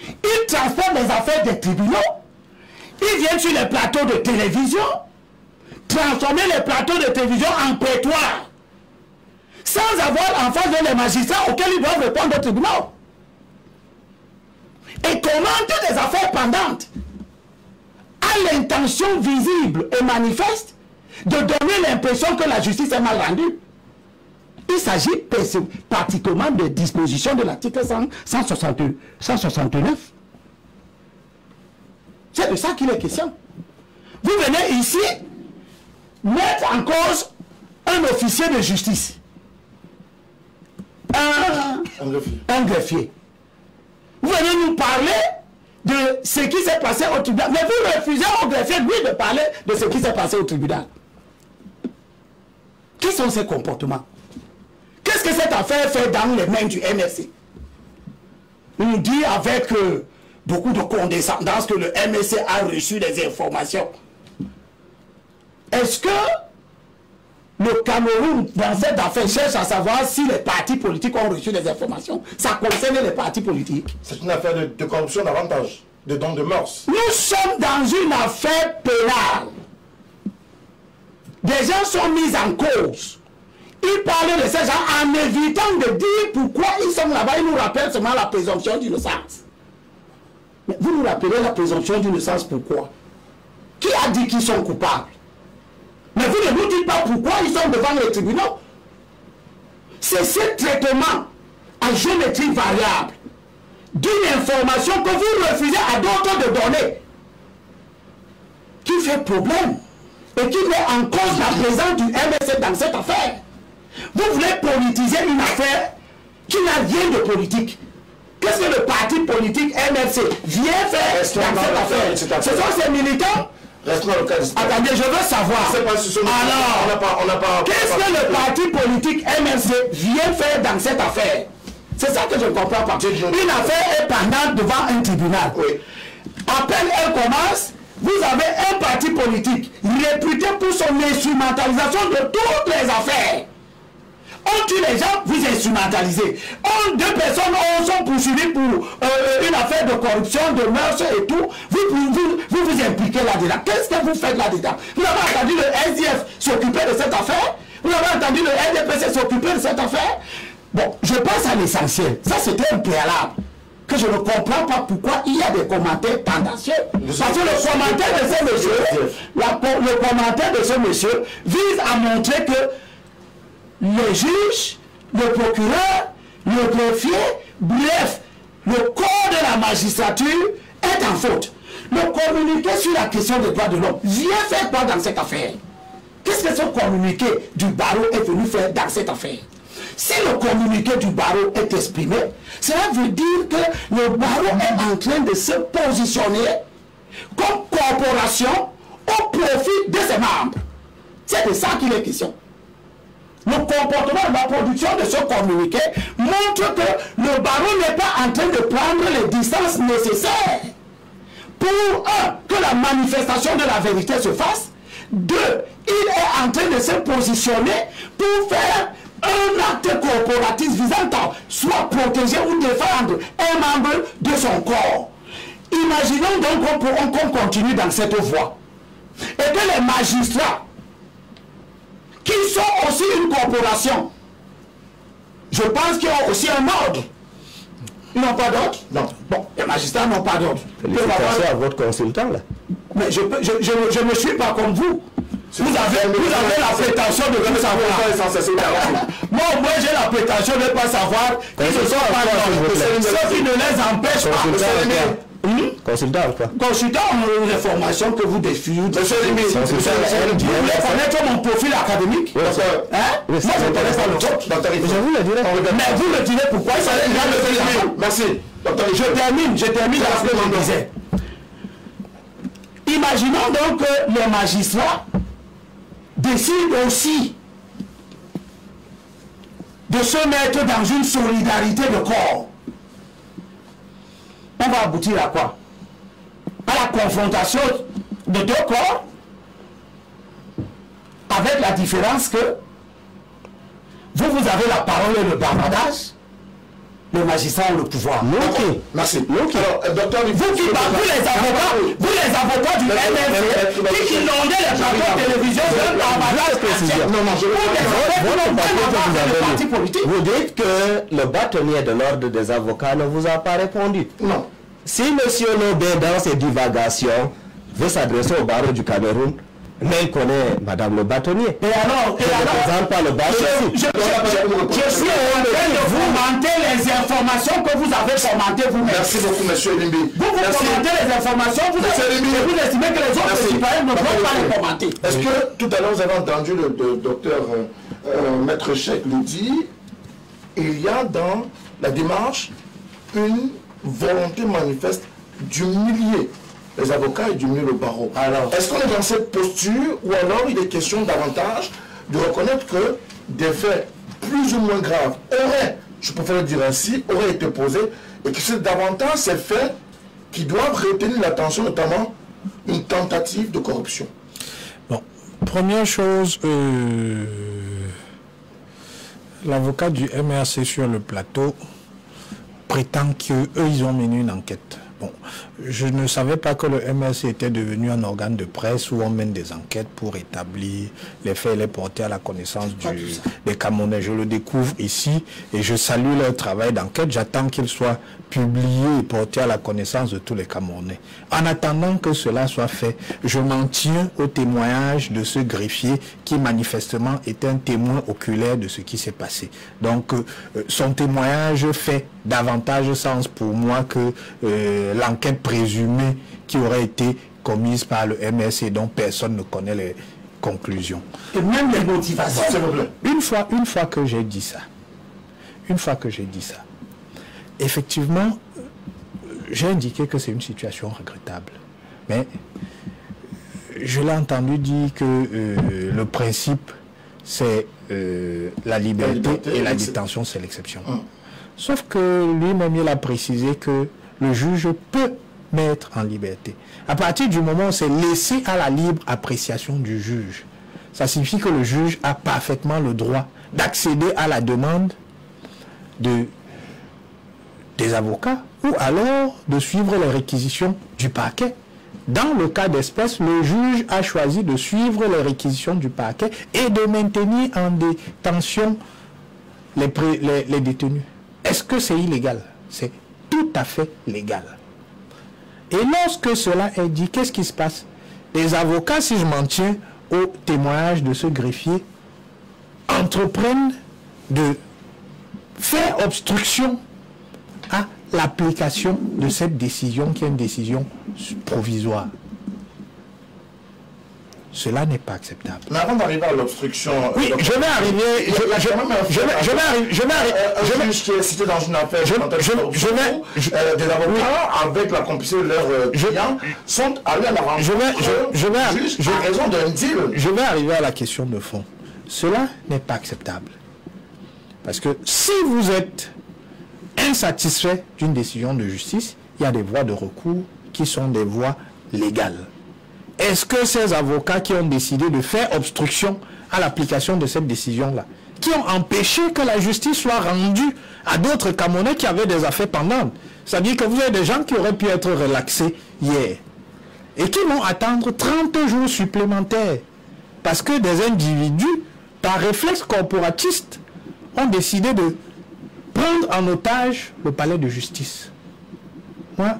Ils transforment les affaires des tribunaux, ils viennent sur les plateaux de télévision, transformer les plateaux de télévision en prétoire. sans avoir en face de les magistrats auxquels ils doivent répondre au tribunal. Et comment toutes les affaires pendantes a l'intention visible et manifeste de donner l'impression que la justice est mal rendue. Il s'agit pratiquement des dispositions de l'article 169. C'est de ça qu'il est question. Vous venez ici mettre en cause un officier de justice. Un, un greffier. Vous venez nous parler de ce qui s'est passé au tribunal. Mais vous refusez au greffier, lui, de parler de ce qui s'est passé au tribunal. Quels sont ces comportements? Qu'est-ce que cette affaire fait dans les mains du MSC nous dit avec euh, beaucoup de condescendance que le MSC a reçu des informations. Est-ce que le Cameroun, dans cette affaire, cherche à savoir si les partis politiques ont reçu des informations Ça concerne les partis politiques. C'est une affaire de, corruption davantage, de dons de mœurs. Nous sommes dans une affaire pénale. Des gens sont mis en cause. Ils parlent de ces gens en évitant de dire pourquoi ils sont là-bas. Ils nous rappellent seulement la présomption d'innocence. Mais vous nous rappelez la présomption d'innocence pourquoi? Qui a dit qu'ils sont coupables? Mais vous ne nous dites pas pourquoi ils sont devant les tribunaux. C'est ce traitement à géométrie variable d'une information que vous refusez à d'autres de donner qui fait problème et qui met en cause la présence du MSC dans cette affaire. Vous voulez politiser une affaire qui n'a rien de politique. Qu'est-ce que le parti politique MRC vient faire dans cette affaire? Ce sont ces militants Attendez, je veux savoir. Alors, qu'est-ce que le parti politique MRC vient faire dans cette affaire? C'est ça que je ne comprends pas. Une affaire est pendante devant un tribunal. Oui. À peine elle commence, vous avez un parti politique réputé pour son instrumentalisation de toutes les affaires. On tue les gens, vous instrumentalisez. On, deux personnes sont poursuivies pour euh, une affaire de corruption, de mœurs et tout. Vous vous, vous, vous impliquez là-dedans. Qu'est-ce que vous faites là-dedans? Vous avez entendu le SDF s'occuper de cette affaire? Vous avez entendu le NDPC s'occuper de cette affaire? Bon, je passe à l'essentiel. Ça, c'était un préalable que je ne comprends pas pourquoi il y a des commentaires tendancieux. Parce que le commentaire de ce monsieur, le commentaire de ce monsieur vise à montrer que le juge, le procureur, le greffier, bref, le corps de la magistrature est en faute. Le communiqué sur la question des droits de l'homme vient faire quoi dans cette affaire? Qu'est-ce que ce communiqué du barreau est venu faire dans cette affaire? Si le communiqué du barreau est exprimé, cela veut dire que le barreau est en train de se positionner comme corporation au profit de ses membres. C'est de ça qu'il est question. Le comportement, la production de ce communiqué montre que le baron n'est pas en train de prendre les distances nécessaires pour, un, que la manifestation de la vérité se fasse. Deux, il est en train de se positionner pour faire un acte corporatif visant à soit protéger ou défendre un membre de son corps. Imaginons donc qu'on continue dans cette voie et que les magistrats qui sont aussi une corporation. Je pense qu'ils ont aussi un ordre. Ils n'ont pas d'ordre? Non. Bon, les magistrats n'ont pas d'ordre. Félicitations à votre consultant là. Mais je ne je, je, me suis pas comme vous. Vous avez, vous avez la prétention de ne pas savoir. Moi, moi j'ai la prétention de ne pas savoir qu'ils se sont Ce qui ne les empêche pas. Hmm? Consultant quoi Consultant une information que vous défiez. Monsieur Limé, vous voulez connaître mon profil académique? Oui, hein? Moi, je ne connais pas le vôtre. Je vous le dirai. Mais vous le direz pourquoi il fallait le Merci. Je termine, je termine la que je disais. Imaginons donc que les magistrats décident aussi de se mettre dans une solidarité de corps on va aboutir à quoi? À la confrontation de deux corps, avec la différence que vous, vous avez la parole et le bavardage, les magistrats ont le pouvoir. Ok, merci. Alors, euh, docteur, Vous qui, vous les avocats, vous les avocats du MFC, qui inondez les plateaux de télévision, vous Non, non, je Vous Vous dites que le bâtonnier de l'ordre des avocats ne vous a pas répondu. Non. Si M. Lobé, dans ses divagations, veut s'adresser au barreau du Cameroun, mais il connaît Madame le bâtonnier. Et alors, et Je ne alors, pas le barreau je, ici. je, je, je suis en train de fomenter les informations que vous avez fomentées vous-même. Merci beaucoup, monsieur Elimbi. Vous, vous Merci. commentez les informations, vous, avez, et vous estimez que les autres citoyens ne peuvent pas les commenter. Est-ce que tout à l'heure vous avez entendu le, le docteur euh, euh, Maître Cheikh le dire Il y a dans la démarche une volonté manifeste d'humilier les avocats et d'humilier le barreau. Alors. Est-ce qu'on est dans cette posture ou alors il est question davantage de reconnaître que des faits plus ou moins graves auraient, je préfère le dire ainsi, auraient été posés et que c'est davantage ces faits qui doivent retenir l'attention, notamment une tentative de corruption? Bon, première chose, euh, l'avocat du MRC sur le plateau prétend qu'eux, ils ont mené une enquête. Bon, je ne savais pas que le MRC était devenu un organe de presse où on mène des enquêtes pour établir les faits et les porter à la connaissance du, des Camerounais. Je le découvre ici et je salue leur travail d'enquête. J'attends qu'il soit publié et porté à la connaissance de tous les Camerounais. En attendant que cela soit fait, je m'en tiens au témoignage de ce greffier qui manifestement est un témoin oculaire de ce qui s'est passé. Donc euh, son témoignage fait davantage sens pour moi que euh, l'enquête présumée qui aurait été commise par le MSC dont personne ne connaît les conclusions. Et même les motivations. S'il vous plaît. Une fois, une fois que j'ai dit ça, une fois que j'ai dit ça, effectivement, j'ai indiqué que c'est une situation regrettable. Mais je l'ai entendu dire que euh, le principe, c'est euh, la liberté, liberté et la détention, c'est l'exception. Sauf que lui-même, il a précisé que le juge peut mettre en liberté. À partir du moment où c'est laissé à la libre appréciation du juge, ça signifie que le juge a parfaitement le droit d'accéder à la demande de, des avocats ou alors de suivre les réquisitions du parquet. Dans le cas d'espèce, le juge a choisi de suivre les réquisitions du parquet et de maintenir en détention les, détenus. Est-ce que c'est illégal? C'est tout à fait légal. Et lorsque cela est dit, qu'est-ce qui se passe? Les avocats, si je m'en tiens au témoignage de ce greffier, entreprennent de faire obstruction l'application de cette décision qui est une décision provisoire. Cela n'est pas acceptable. Mais avant d'arriver à l'obstruction... Oui, euh, je vais arriver. Je, vais, je vais arriver. Je vais arri- je un vais- juge qui est cité dans une affaire Je- vais- je- euh, des avocats avec la complicité de leurs euh, Je- clients sont allés à la rencontre Je vais- je- je vais- juge je- à raison d'un deal. je vais arriver à la question de fond. Cela n'est pas acceptable. Parce que si vous êtes insatisfait d'une décision de justice, il y a des voies de recours qui sont des voies légales. Est-ce que ces avocats qui ont décidé de faire obstruction à l'application de cette décision-là, qui ont empêché que la justice soit rendue à d'autres Camerounais qui avaient des affaires pendantes, c'est-à-dire que vous avez des gens qui auraient pu être relaxés hier et qui vont attendre 30 jours supplémentaires parce que des individus, par réflexe corporatiste, ont décidé de prendre en otage le palais de justice. Moi,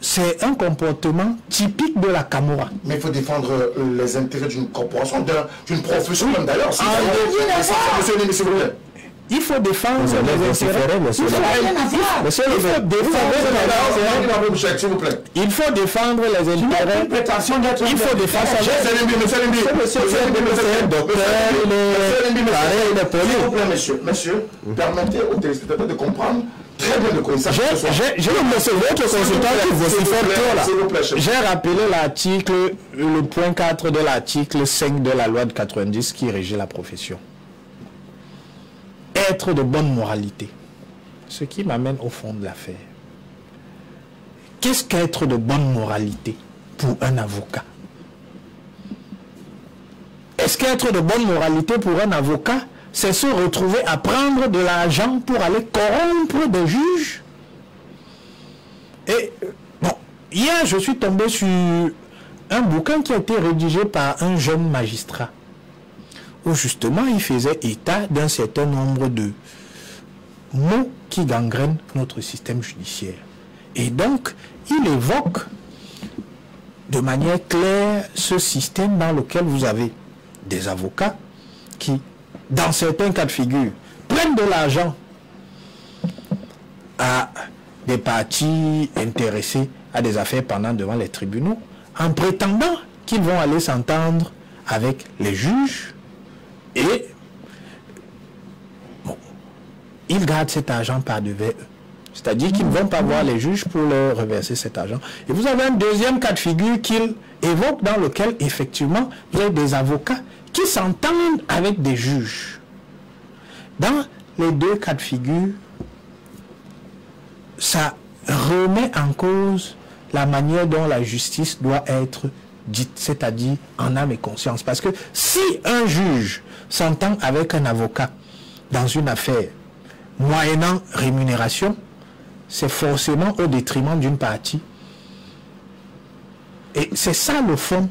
c'est un comportement typique de la Camorra. Mais il faut défendre euh, les intérêts d'une corporation, d'un- d'une profession même d'ailleurs. Ah, Il faut défendre les intérêts. monsieur Il faut- le- Monsieur le- il faut défendre les intérêts. Il faut défendre les intérêts. prétention d'être Il faut défendre Monsieur monsieur permettez aux téléspectateurs de comprendre très bien de quoi il s'agit. J'ai- votre consultant qui vocifère. J'ai rappelé l'article, le point 4 de l'article 5 de la loi de 90 qui régit la profession. Être de bonne moralité. Ce qui m'amène au fond de l'affaire. Qu'est-ce qu'être de bonne moralité pour un avocat? Est-ce qu'être de bonne moralité pour un avocat c'est se retrouver à prendre de l'argent pour aller corrompre des juges? Et bon, hier, je suis tombé sur un bouquin qui a été rédigé par un jeune magistrat, où justement il faisait état d'un certain nombre de mots qui gangrènent notre système judiciaire. Et donc, il évoque de manière claire ce système dans lequel vous avez des avocats qui, dans certains cas de figure, prennent de l'argent à des partis intéressés à des affaires pendant devant les tribunaux en prétendant qu'ils vont aller s'entendre avec les juges et ils gardent cet argent par devant eux. C'est-à-dire qu'ils ne vont pas voir les juges pour leur reverser cet argent. Et vous avez un deuxième cas de figure qu'il évoque dans lequel, effectivement, vous avez des avocats qui s'entendent avec des juges. Dans les deux cas de figure, ça remet en cause la manière dont la justice doit être dite, c'est-à-dire en âme et conscience. Parce que si un juge s'entend avec un avocat dans une affaire, moyennant rémunération, c'est forcément au détriment d'une partie. Et c'est ça le fond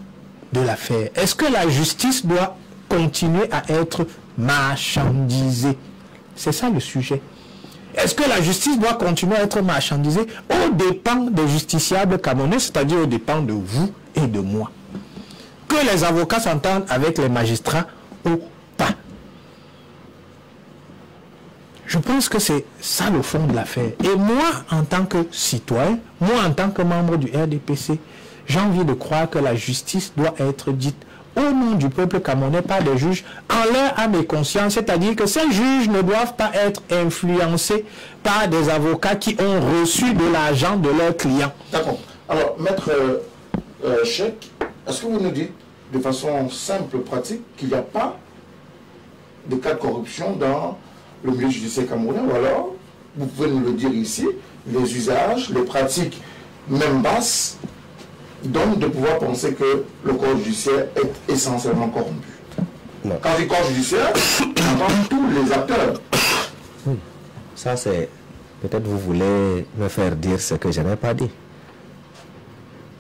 de l'affaire. Est-ce que la justice doit continuer à être marchandisée? C'est ça le sujet. Est-ce que la justice doit continuer à être marchandisée au dépens des justiciables camerounais, c'est-à-dire au dépens de vous et de moi? Que les avocats s'entendent avec les magistrats ou pas Je pense que c'est ça le fond de l'affaire. Et moi, en tant que citoyen, moi, en tant que membre du RDPC, j'ai envie de croire que la justice doit être dite au nom du peuple camerounais par des juges en leur âme et conscience, c'est-à-dire que ces juges ne doivent pas être influencés par des avocats qui ont reçu de l'argent de leurs clients. D'accord. Alors, maître euh, euh, est-ce que vous nous dites de façon simple, pratique, qu'il n'y a pas de cas de corruption dans le judiciaire camerounais ou alors, vous pouvez nous le dire ici, les usages, les pratiques, même basses, donc de pouvoir penser que le corps judiciaire est essentiellement corrompu. Quand je dis corps judiciaire, j'entends tous les acteurs. Ça, c'est. Peut-être vous voulez me faire dire ce que je n'ai pas dit.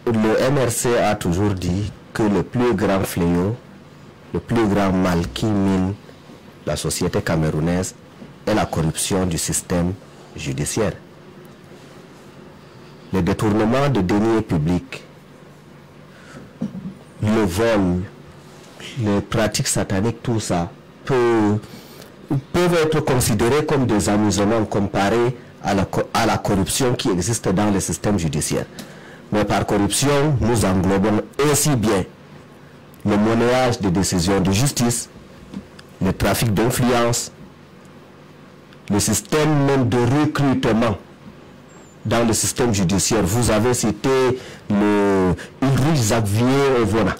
Le MRC a toujours dit que le plus grand fléau, le plus grand mal qui mine la société camerounaise la corruption du système judiciaire. Le détournement de deniers publics le vol, les pratiques sataniques, tout ça, peuvent être considérés comme des amusements comparés à la, à la corruption qui existe dans le système judiciaire. Mais par corruption, nous englobons aussi bien le monnayage des décisions de justice, le trafic d'influence, le système même de recrutement dans le système judiciaire. Vous avez cité le Ulrich Xavier Ovona.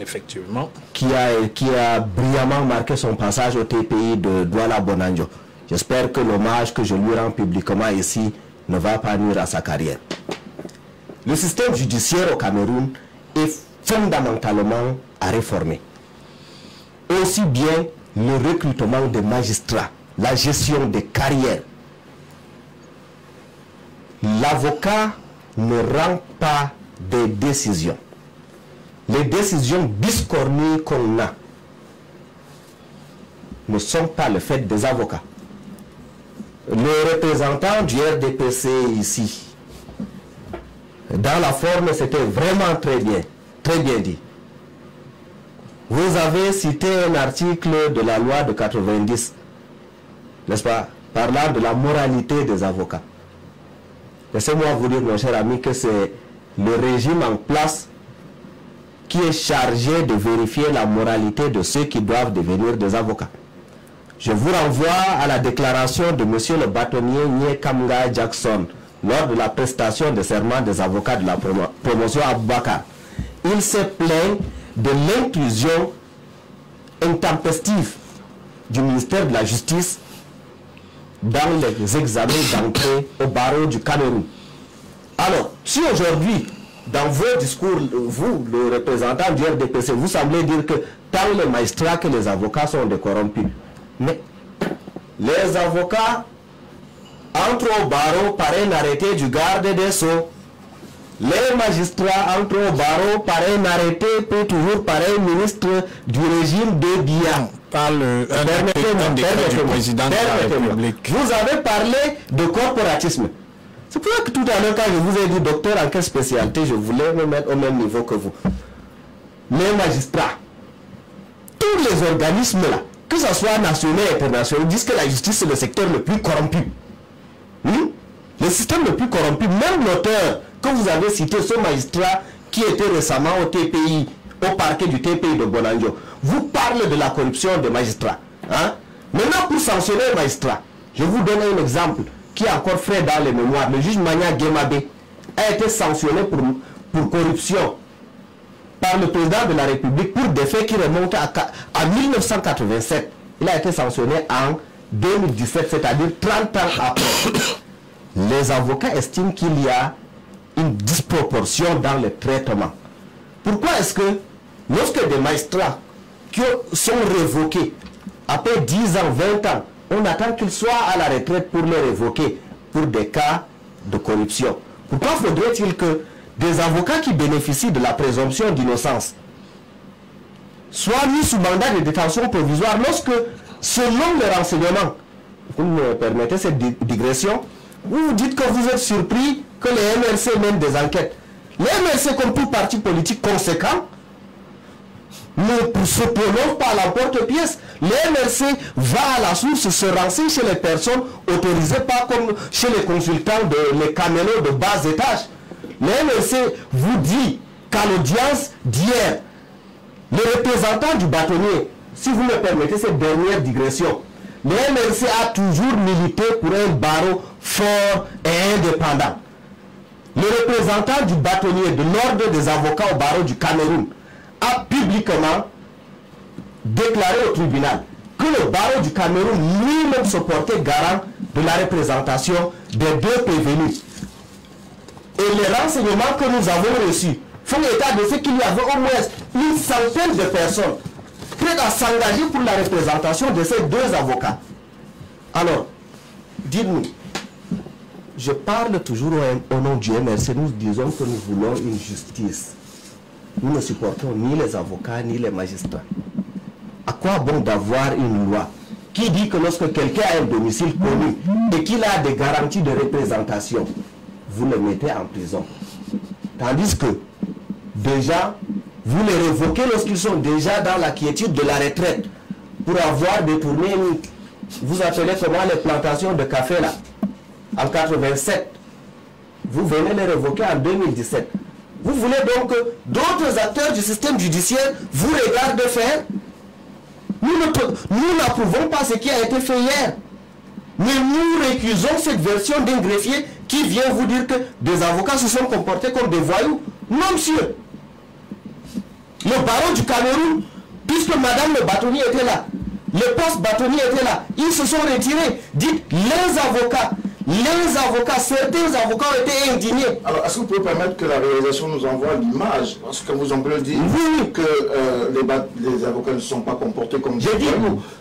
Effectivement. Qui a, qui a brillamment marqué son passage au TPI de Douala Bonanjo. J'espère que l'hommage que je lui rends publiquement ici ne va pas nuire à sa carrière. Le système judiciaire au Cameroun est fondamentalement à réformer. Aussi bien le recrutement des magistrats, la gestion des carrières, l'avocat ne rend pas des décisions. Les décisions biscornues qu'on a ne sont pas le fait des avocats. Le représentant du RDPC ici, dans la forme, c'était vraiment très bien, très bien dit. Vous avez cité un article de la loi de 90, n'est-ce pas, parlant de la moralité des avocats. Laissez-moi vous dire, mon cher ami, que c'est le régime en place qui est chargé de vérifier la moralité de ceux qui doivent devenir des avocats. Je vous renvoie à la déclaration de M. le bâtonnier Nye Kamga Jackson lors de la prestation de serment des avocats de la promotion à Bakar. Il s'est plaint de l'intrusion intempestive du ministère de la Justice dans les examens d'entrée au barreau du Cameroun. Alors, si aujourd'hui, dans vos discours, vous, le représentant du RDPC, vous semblez dire que tant les magistrats que les avocats sont des corrompus, Mais les avocats entrent au barreau par un arrêté du garde des Sceaux. Les magistrats entrent au barreau par un arrêté, puis toujours par un ministre du régime de Bian. Par le un décret, du président de la République. Vous avez parlé de corporatisme. C'est pour ça que tout à l'heure, quand je vous ai dit docteur en quelle spécialité, je voulais me mettre au même niveau que vous? Les magistrats, tous les organismes là, que ce soit national et international, disent que la justice c'est le secteur le plus corrompu. Oui? Le système le plus corrompu, même l'auteur que vous avez cité, ce magistrat qui était récemment au TPI, au parquet du TPI de Bonanjo, vous parle de la corruption des magistrats. Hein? Maintenant, pour sanctionner les magistrats, je vous donne un exemple qui est encore frais dans les mémoires. Le juge Mania Gemabe a été sanctionné pour, pour corruption par le président de la République pour des faits qui remontent à, à 1987. Il a été sanctionné en 2017, c'est-à-dire 30 ans après. Les avocats estiment qu'il y a une disproportion dans le traitement. Pourquoi est-ce que lorsque des magistrats qui sont révoqués après 10 ans, 20 ans, on attend qu'ils soient à la retraite pour les révoquer pour des cas de corruption Pourquoi faudrait-il que des avocats qui bénéficient de la présomption d'innocence soient mis sous mandat de détention provisoire lorsque, selon les renseignements, vous me permettez cette digression, vous dites que vous êtes surpris que les MRC mènent des enquêtes. Les MRC, comme tout parti politique conséquent, ne se prononcent pas à l'emporte-pièce. Les MRC va à la source se renseigne chez les personnes autorisées, pas comme chez les consultants, de, les de bas étage. Le MRC vous dit qu'à l'audience d'hier, le représentant du bâtonnier, si vous me permettez cette dernière digression, le MRC a toujours milité pour un barreau fort et indépendant. Le représentant du bâtonnier de l'ordre des avocats au barreau du Cameroun a publiquement déclaré au tribunal que le barreau du Cameroun lui-même se portait garant de la représentation des deux prévenus. Et les renseignements que nous avons reçus font état de ce qu'il y avait au moins une centaine de personnes prêtes à s'engager pour la représentation de ces deux avocats. Alors, dites-nous, je parle toujours au, nom du MRC, nous disons que nous voulons une justice. Nous ne supportons ni les avocats ni les magistrats. À quoi bon d'avoir une loi qui dit que lorsque quelqu'un a un domicile connu et qu'il a des garanties de représentation, vous le mettez en prison? Tandis que déjà, vous les révoquez lorsqu'ils sont déjà dans la quiétude de la retraite pour avoir détourné, vous appelez comment les plantations de café là, en 87. Vous venez les révoquer en 2017. Vous voulez donc que d'autres acteurs du système judiciaire vous regardent faire Nous n'approuvons pas ce qui a été fait hier. Mais nous récusons cette version d'un greffier qui vient vous dire que des avocats se sont comportés comme des voyous. Non, monsieur. Le baron du Cameroun, puisque madame le bâtonnier était là, le poste bâtonnier était là, ils se sont retirés. Dites, les avocats, les avocats, certains avocats ont été indignés. Alors, est-ce que vous pouvez permettre que la réalisation nous envoie l'image Parce que vous en pouvez dire oui. que euh, les, avocats ne sont pas comportés comme des J'ai dit,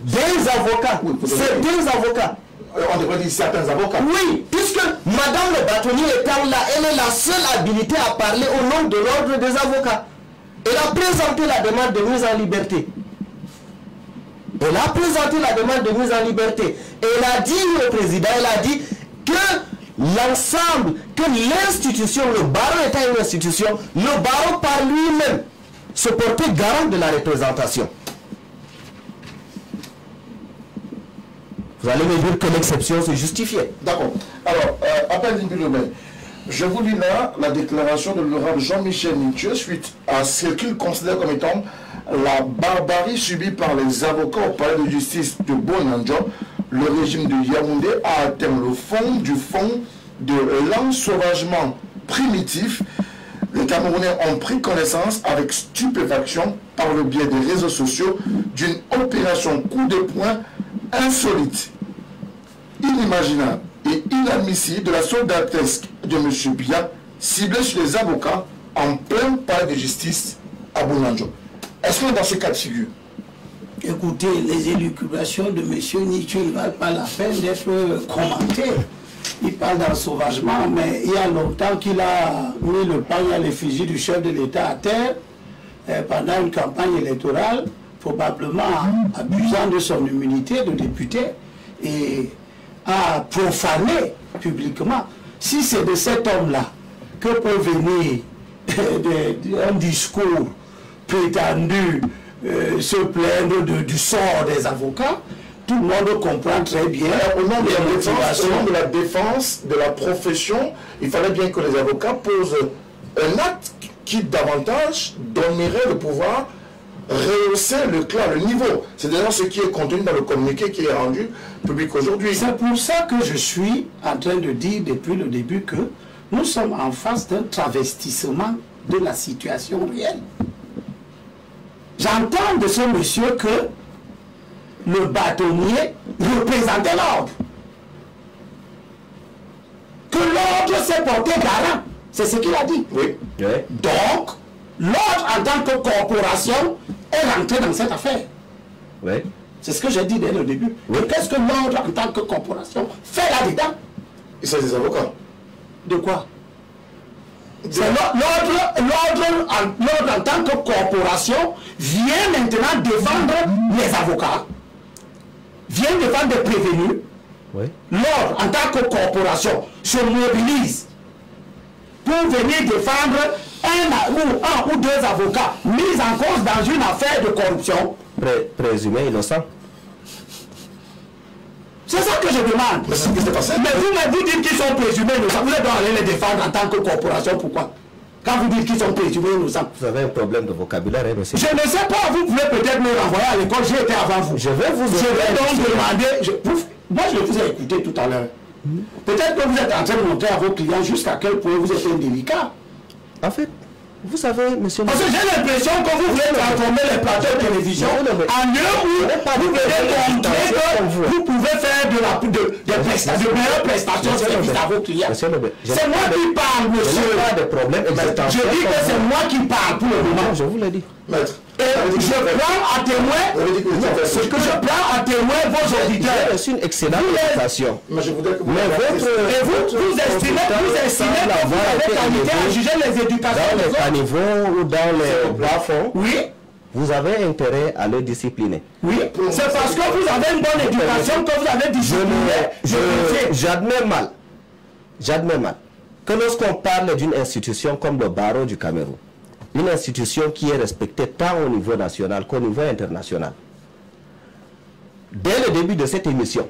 des avocats, certains avocats. Euh, on devrait dire certains avocats. Oui, puisque Madame le bâtonnier étant là, elle est la seule habilitée à parler au nom de l'ordre des avocats. Elle a présenté la demande de mise en liberté. Elle a présenté la demande de mise en liberté. Elle a dit au président, elle a dit que l'ensemble, que l'institution, le barreau étant une institution, le barreau par lui-même se portait garant de la représentation. Vous allez me dire que l'exception se justifiait. D'accord. Alors, euh, appel Je vous lis là la déclaration de l'honorable Jean-Michel Nietzsche suite à ce qu'il considère comme étant la barbarie subie par les avocats au palais de justice de Bonanjo. Le régime de Yaoundé a atteint le fond du fond de l'ensauvagement primitif. Les Camerounais ont pris connaissance avec stupéfaction par le biais des réseaux sociaux d'une opération coup de poing insolite, inimaginable et inadmissible de la soldatesque de M. Bia ciblée sur les avocats en plein palais de justice à Bounanjo. Est-ce qu'on dans ce cas de figure Écoutez, les élucubrations de M. Nietzsche ne valent pas la peine d'être commentées. Il parle d'un sauvagement, mais il y a longtemps qu'il a mis le pagne à l'effigie du chef de l'État à terre euh, pendant une campagne électorale, probablement abusant de son immunité de député et a profané publiquement. Si c'est de cet homme-là que peut venir euh, un discours prétendu euh, se plaindre du sort des avocats, tout le monde comprend très bien. au, nom de la défense, au nom de la défense de la profession, il fallait bien que les avocats posent un acte qui davantage donnerait le pouvoir rehausser le clan, le niveau. C'est d'ailleurs ce qui est contenu dans le communiqué qui est rendu public aujourd'hui. C'est pour ça que je suis en train de dire depuis le début que nous sommes en face d'un travestissement de la situation réelle. J'entends de ce monsieur que le bâtonnier représentait l'ordre. Que l'ordre s'est porté garant. C'est ce qu'il a dit. Oui. Donc, l'ordre en tant que corporation est rentré dans cette affaire. Oui. C'est ce que j'ai dit dès le début. Qu'est-ce que l'ordre en tant que corporation fait là-dedans? Il s'agit des avocats. De quoi? L'ordre en, en tant que corporation vient maintenant défendre les avocats, vient défendre les prévenus. L'ordre en tant que corporation se mobilise pour venir défendre un ou, un ou deux avocats mis en cause dans une affaire de corruption. présumé innocent. C'est ça que je demande. Mais c'est ce qui s'est passé. Mais vous, vous dites qu'ils sont présumés innocents. Vous êtes allé les défendre en tant que corporation. Pourquoi? Quand vous dites qu'ils sont présumés innocents. Vous avez un problème de vocabulaire, hein, monsieur. Je ne sais pas. Vous pouvez peut-être me renvoyer à l'école. J'ai été avant vous. Je vais vous Je vais donc demander. moi, je vous ai écouté tout à l'heure. Peut-être que vous êtes en train de montrer à vos clients jusqu'à quel point vous êtes indélicat. En fait, vous savez, monsieur... Parce que j'ai l'impression que vous voulez transformer les plateaux de télévision en lieu où vous voulez montrer que vous pouvez faire de, la, de, des prestations, de meilleures prestations services à vos clients. C'est moi qui parle, monsieur. Je dis que c'est moi qui parle pour le moment. Je vous l'ai dit. Maître. Et je prends à témoin, ce que je prends à témoin vos auditeurs. C'est une excellente éducation. Mais je voudrais que vous... Mais votre... Et vous, vous estimez, vous estimez que vous avez qualité à juger les éducations Dans les caniveaux ou dans les bas-fonds, Oui. vous avez intérêt à le discipliner. Oui, c'est parce que vous avez une bonne éducation que vous avez discipliné. Je- je- J'admets mal, j'admets mal que lorsqu'on parle d'une institution comme le barreau du Cameroun, une institution qui est respectée tant au niveau national qu'au niveau international, dès le début de cette émission,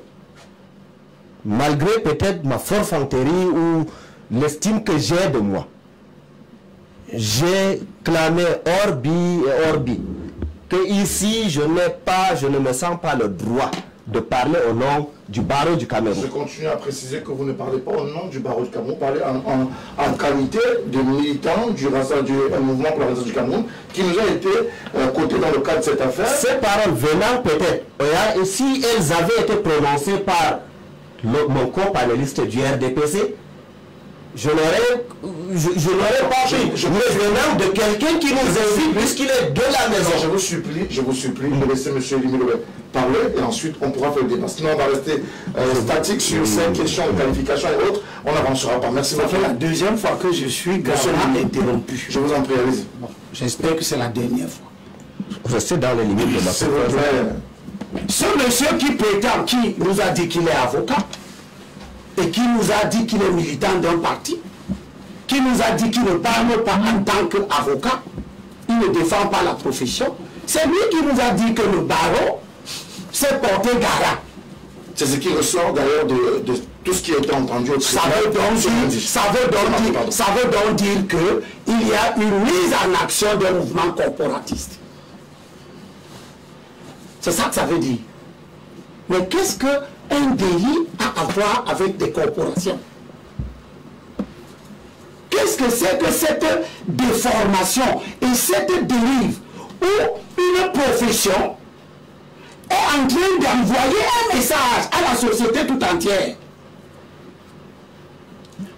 malgré peut-être ma forfanterie ou l'estime que j'ai de moi, j'ai clamé Orbi et Orbi que ici je n'ai pas, je ne me sens pas le droit de parler au nom du barreau du Cameroun. Je continue à préciser que vous ne parlez pas au nom du barreau du Cameroun, vous parlez en, en- en qualité de militant du, du mouvement pour la raison du Cameroun qui nous a été euh, coté dans le cadre de cette affaire. Ces paroles venant peut-être, et si elles avaient été prononcées par le- mon co-panéliste du RDPC, je n'aurais je, je n'aurais pas Je- pris. je- Mais venant de quelqu'un qui nous invite puisqu'il est de la Alors, je maison. vous supplie, je vous supplie de laisser M. Limilo parler et ensuite on pourra faire le débat. Sinon on va rester euh, statique sur ces questions de qualification et autres. On n'avancera pas. Merci Ça beaucoup. fait la deuxième fois que je suis gravement interrompu. Je vous en prie, allez-y. J'espère que c'est la dernière fois. Restez dans les limites de plaît. Ce monsieur qui prétend, qui nous a dit qu'il est avocat, et qui nous a dit qu'il est militant d'un parti, qui nous a dit qu'il ne parle pas en tant qu'avocat, il ne défend pas la profession, c'est lui qui nous a dit que le barreau s'est porté garant. C'est ce qui ressort d'ailleurs de, de tout ce qui a été entendu au Ça veut donc dire, ça veut donc dire, ça veut donc dire que il y a une mise en action d'un mouvement corporatiste. C'est ça que ça veut dire. Mais qu'est-ce qu'un délit a à voir avec des corporations? Qu'est-ce que c'est que cette déformation et cette dérive où une profession est en train d'envoyer un message à la société tout entière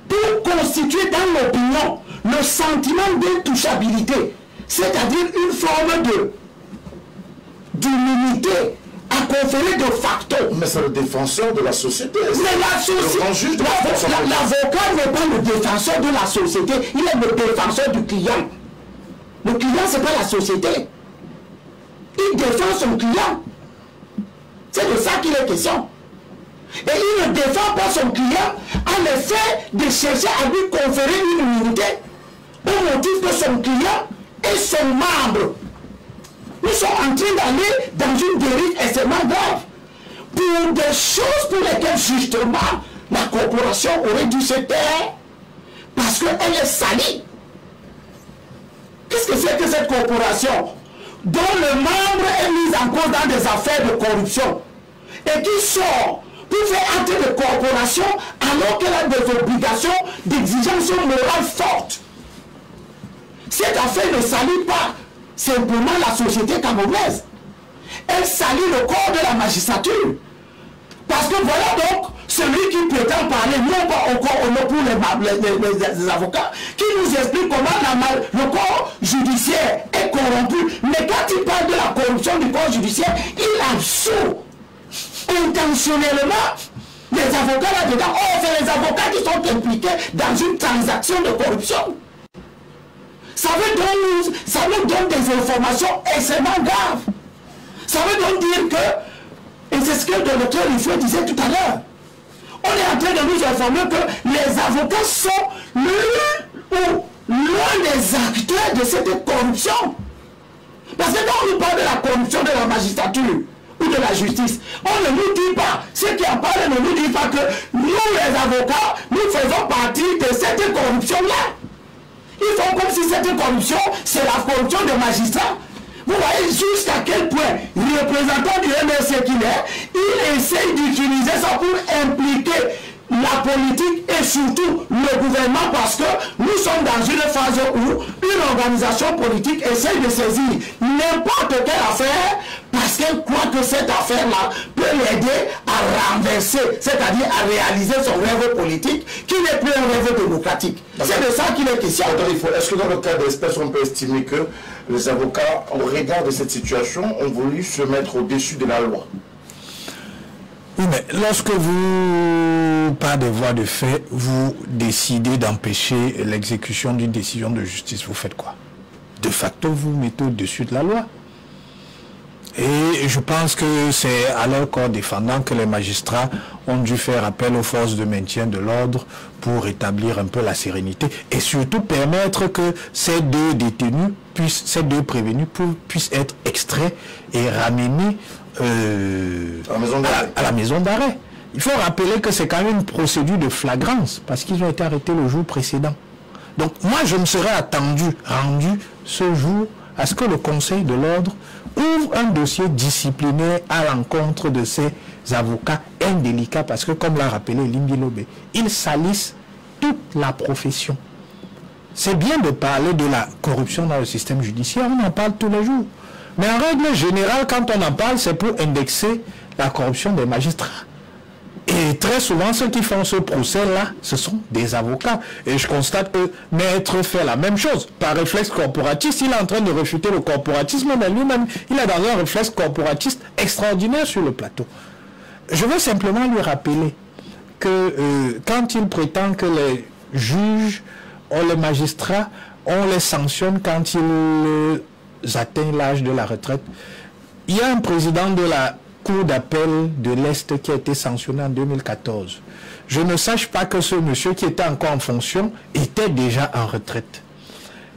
pour constituer dans l'opinion le sentiment d'intouchabilité, c'est-à-dire une forme de d'immunité à conférer de facto. Mais c'est le défenseur de la société. Mais la société, l'avocat n'est pas le défenseur de la société, il est le défenseur du client. Le client, ce n'est pas la société. Il défend son client. C'est de ça qu'il est question. Et il ne défend pas son client en effet de chercher à lui conférer une immunité au motif que son client est son membre. Nous sommes en train d'aller dans une dérive extrêmement grave. Pour des choses pour lesquelles justement la corporation aurait dû se taire parce qu'elle est salie. Qu'est-ce que c'est que cette corporation dont le membre est mis en cause dans des affaires de corruption et qui sort pour faire acte de corporation alors qu'elle a des obligations d'exigence morale fortes Cette affaire ne salit pas simplement la société camerounaise. Elle salit le corps de la magistrature. Parce que voilà donc celui qui prétend parler, non pas au corps pour les, avocats, qui nous explique comment le corps judiciaire est corrompu. Mais quand il parle de la corruption du corps judiciaire, il absout intentionnellement les avocats là-dedans. Oh, c'est les avocats qui sont impliqués dans une transaction de corruption. Ça veut, ça veut donner des informations extrêmement graves. Ça veut donc dire que, et c'est ce que le docteur disait tout à l'heure, on est en train de nous informer que les avocats sont l'un ou l'un des acteurs de cette corruption. Parce que quand on nous parle de la corruption de la magistrature ou de la justice, on ne nous dit pas, ceux qui en parlent ne nous disent pas que nous les avocats, nous faisons partie de cette corruption-là. Ils font comme si cette corruption, c'est la corruption des magistrats. Vous voyez jusqu'à quel point représentant du MRC qu'il est, il essaye d'utiliser ça pour impliquer la politique et surtout le gouvernement parce que nous sommes dans une phase où une organisation politique essaye de saisir n'importe quelle affaire parce qu'elle croit que cette affaire-là peut l'aider à renverser, c'est-à-dire à réaliser son rêve politique qui n'est plus un rêve démocratique. C'est de ça qu'il est question. Est-ce que dans le cas d'espèce, on peut estimer que les avocats, au regard de cette situation, ont voulu se mettre au-dessus de la loi? Mais lorsque vous, par des voies de fait, vous décidez d'empêcher l'exécution d'une décision de justice, vous faites quoi? De facto, vous mettez au-dessus de la loi. Et je pense que c'est à leur corps défendant que les magistrats ont dû faire appel aux forces de maintien de l'ordre pour établir un peu la sérénité et surtout permettre que ces deux détenus puissent, ces deux prévenus puissent être extraits et ramenés euh, à la maison d'arrêt. Il faut rappeler que c'est quand même une procédure de flagrance parce qu'ils ont été arrêtés le jour précédent. Donc moi, je me serais attendu, rendu ce jour à ce que le Conseil de l'ordre ouvre un dossier disciplinaire à l'encontre de ces avocats indélicats parce que, comme l'a rappelé Limbi Lobé, ils salissent toute la profession. C'est bien de parler de la corruption dans le système judiciaire, on en parle tous les jours. Mais en règle générale, quand on en parle, c'est pour indexer la corruption des magistrats. Et très souvent, ceux qui font ce procès-là, ce sont des avocats. Et je constate que Maître fait la même chose. Par réflexe corporatiste, il est en train de refuter le corporatisme, mais lui-même, il est dans un réflexe corporatiste extraordinaire sur le plateau. Je veux simplement lui rappeler que euh, quand il prétend que les juges ou les magistrats, on les sanctionne quand ils atteignent l'âge de la retraite, il y a un président de la cour d'appel de l'Est qui a été sanctionné en 2014. Je ne sache pas que ce monsieur qui était encore en fonction était déjà en retraite.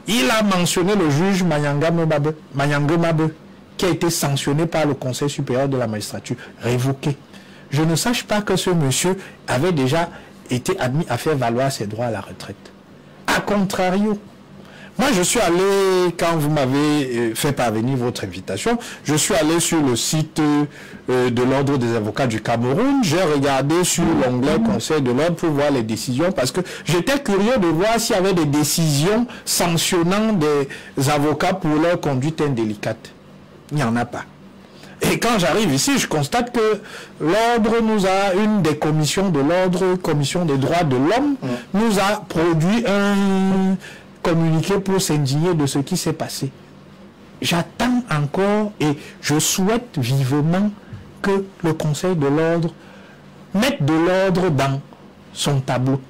Il a mentionné le juge Manyanga Mabe, qui a été sanctionné par le Conseil supérieur de la magistrature, révoqué. Je ne sache pas que ce monsieur avait déjà été admis à faire valoir ses droits à la retraite. A contrario, moi, je suis allé, quand vous m'avez euh, fait parvenir votre invitation, je suis allé sur le site euh, de l'Ordre des avocats du Cameroun. J'ai regardé sur l'onglet Conseil de l'Ordre pour voir les décisions parce que j'étais curieux de voir s'il y avait des décisions sanctionnant des avocats pour leur conduite indélicate. Il n'y en a pas. Et quand j'arrive ici, je constate que l'ordre nous a, une des commissions de l'ordre, commission des droits de l'homme, nous a produit un, communiquer pour s'indigner de ce qui s'est passé. j'attends encore et je souhaite vivement que le Conseil de l'ordre mette de l'ordre dans son tableau.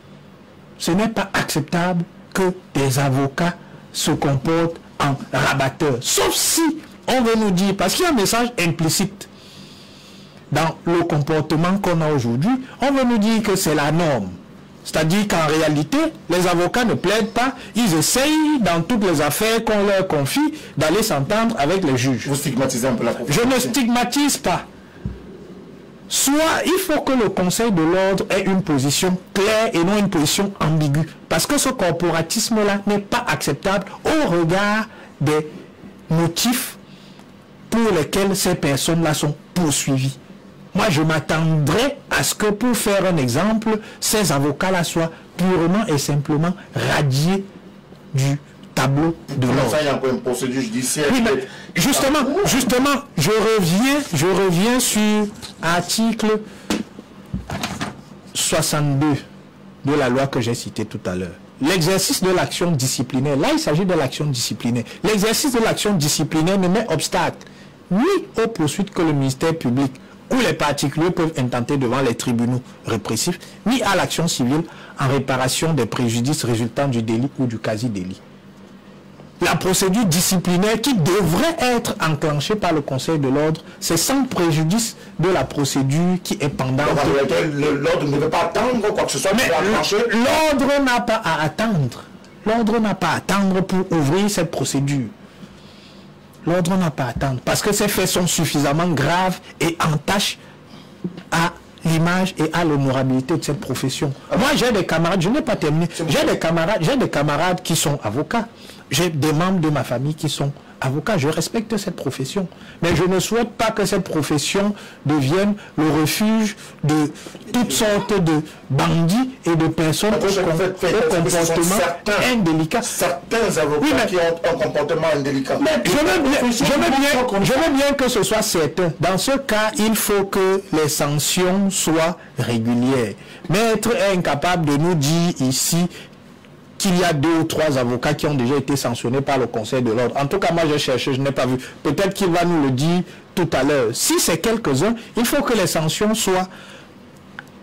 Ce n'est pas acceptable que des avocats se comportent en rabatteurs. Sauf si on veut nous dire, parce qu'il y a un message implicite dans le comportement qu'on a aujourd'hui, on veut nous dire que c'est la norme. C'est-à-dire qu'en réalité, les avocats ne plaident pas, ils essayent dans toutes les affaires qu'on leur confie d'aller s'entendre avec les juges. Vous stigmatisez un peu la Je ne stigmatise pas. Soit il faut que le Conseil de l'ordre ait une position claire et non une position ambiguë. Parce que ce corporatisme-là n'est pas acceptable au regard des motifs pour lesquels ces personnes-là sont poursuivies. Moi, je m'attendrais à ce que, pour faire un exemple, ces avocats-là soient purement et simplement radiés du tableau de l'ordre. Ça, il y a encore une procédure judiciaire. Oui, mais justement, justement, je reviens, je reviens sur article 62 de la loi que j'ai citée tout à l'heure. L'exercice de l'action disciplinaire, là il s'agit de l'action disciplinaire. L'exercice de l'action disciplinaire ne met obstacle ni aux poursuites que le ministère public où les particuliers peuvent intenter devant les tribunaux répressifs, ni à l'action civile en réparation des préjudices résultant du délit ou du quasi-délit. La procédure disciplinaire qui devrait être enclenchée par le Conseil de l'ordre, c'est sans préjudice de la procédure qui est pendante. L'ordre ne veut pas attendre quoi que ce soit. Mais l'ordre n'a pas à attendre. L'ordre n'a pas à attendre pour ouvrir cette procédure l'ordre n'a pas à attendre. Parce que ces faits sont suffisamment graves et entachent à l'image et à l'honorabilité de cette profession. Moi, j'ai des camarades, je n'ai pas terminé, j'ai des camarades, j'ai des camarades qui sont avocats. J'ai des membres de ma famille qui sont avocat, je respecte cette profession. Mais je ne souhaite pas que cette profession devienne le refuge de toutes sortes de bandits et de personnes au, comportement indélicat. Certains avocats qui ont un comportement indélicat. Mais je veux, bien, je, veux je veux bien que ce soit certain. Dans ce cas, il faut que les sanctions soient régulières. Maître est incapable de nous dire ici qu'il y a deux ou trois avocats qui ont déjà été sanctionnés par le Conseil de l'ordre. En tout cas, moi, j'ai cherché, je n'ai pas vu. Peut-être qu'il va nous le dire tout à l'heure. Si c'est quelques-uns, il faut que les sanctions soient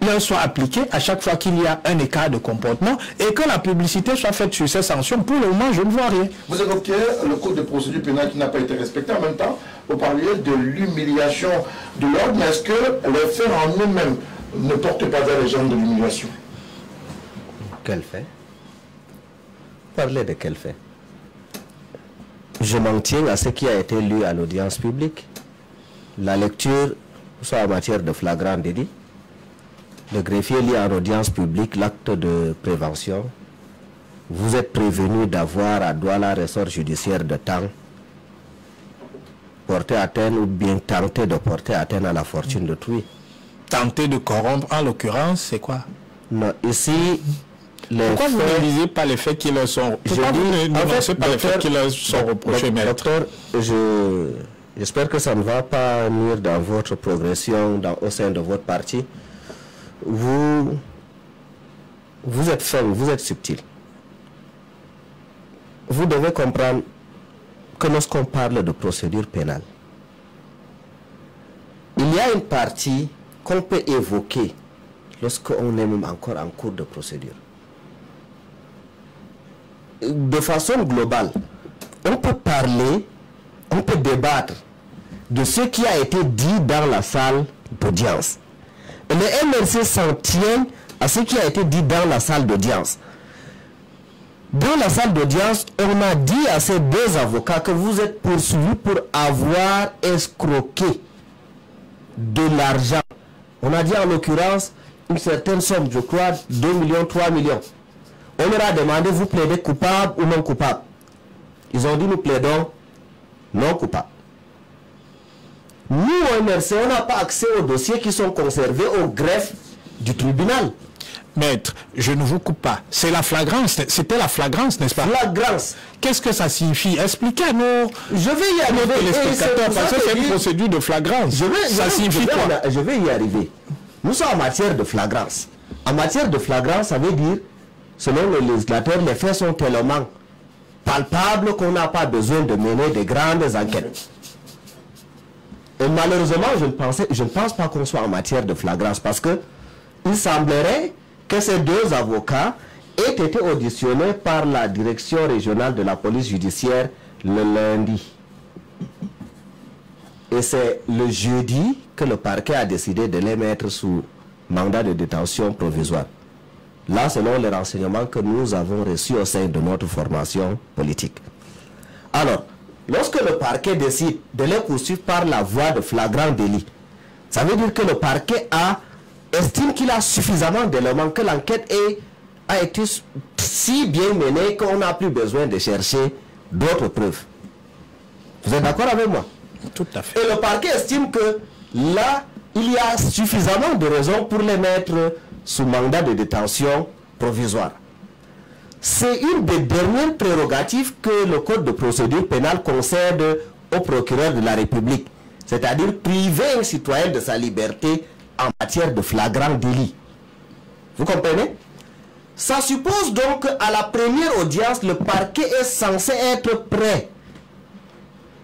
leur soient appliquées à chaque fois qu'il y a un écart de comportement et que la publicité soit faite sur ces sanctions. Pour le moment, je ne vois rien. Vous évoquez le code de procédure pénale qui n'a pas été respecté. En même temps, vous parliez de l'humiliation de l'ordre. Mais est-ce que les faits en eux-mêmes ne portent pas vers les gens de l'humiliation? Quel fait? Parler de quel fait? Je m'en tiens à ce qui a été lu à l'audience publique. La lecture, soit en matière de flagrant délit, le greffier lit en audience publique l'acte de prévention. Vous êtes prévenu d'avoir à Douala ressort judiciaire de temps porter atteinte ou bien tenter de porter atteinte à la fortune d'autrui. Tenter de corrompre, en l'occurrence, c'est quoi? Non, ici, pourquoi vous ne lisez pas les faits qui leur sont Pourquoi vous ne pas les faits qui leur sont reprochés Docteur, je, j'espère que ça ne va pas nuire dans votre progression dans, au sein de votre parti. Vous, vous êtes faible, vous êtes subtil. Vous devez comprendre que lorsqu'on parle de procédure pénale, il y a une partie qu'on peut évoquer lorsqu'on est même encore en cours de procédure de façon globale, on peut parler, on peut débattre de ce qui a été dit dans la salle d'audience. Le MLC s'en tient à ce qui a été dit dans la salle d'audience. Dans la salle d'audience, on a dit à ces deux avocats que vous êtes poursuivis pour avoir escroqué de l'argent. On a dit en l'occurrence une certaine somme, je crois 2 millions, 3 millions. On leur a demandé, vous plaidez coupable ou non coupable? Ils ont dit, nous plaidons non coupable. Nous, au MRC, on n'a pas accès aux dossiers qui sont conservés au greffe du tribunal. Maître, je ne vous coupe pas. C'est la flagrance. C'était la flagrance, n'est-ce pas? Flagrance. Qu'est-ce que ça signifie? Expliquez-nous. Je vais y arriver. parce que c'est une procédure de flagrance. Je vais, ça signifie quoi? Je vais y arriver. Nous sommes en matière de flagrance. En matière de flagrance, ça veut dire selon le législateur, les faits sont tellement palpable qu'on n'a pas besoin de mener de grandes enquêtes. Et malheureusement, je ne, je ne pense pas qu'on soit en matière de flagrance parce que il semblerait que ces deux avocats aient été auditionnés par la direction régionale de la police judiciaire le lundi. Et c'est le jeudi que le parquet a décidé de les mettre sous mandat de détention provisoire. Là, selon les renseignements que nous avons reçus au sein de notre formation politique. Alors, lorsque le parquet décide de les poursuivre par la voie de flagrant délit, ça veut dire que le parquet a, estime qu'il a suffisamment d'éléments, que l'enquête a été si bien menée qu'on n'a plus besoin de chercher d'autres preuves. Vous êtes d'accord avec moi? Tout à fait. Et le parquet estime que là, il y a suffisamment de raisons pour les mettre sous mandat de détention provisoire. C'est une des dernières prérogatives que le Code de procédure pénale concède au procureur de la République, c'est-à-dire priver un citoyen de sa liberté en matière de flagrant délit. Vous comprenez? Ça suppose donc qu'à la première audience, le parquet est censé être prêt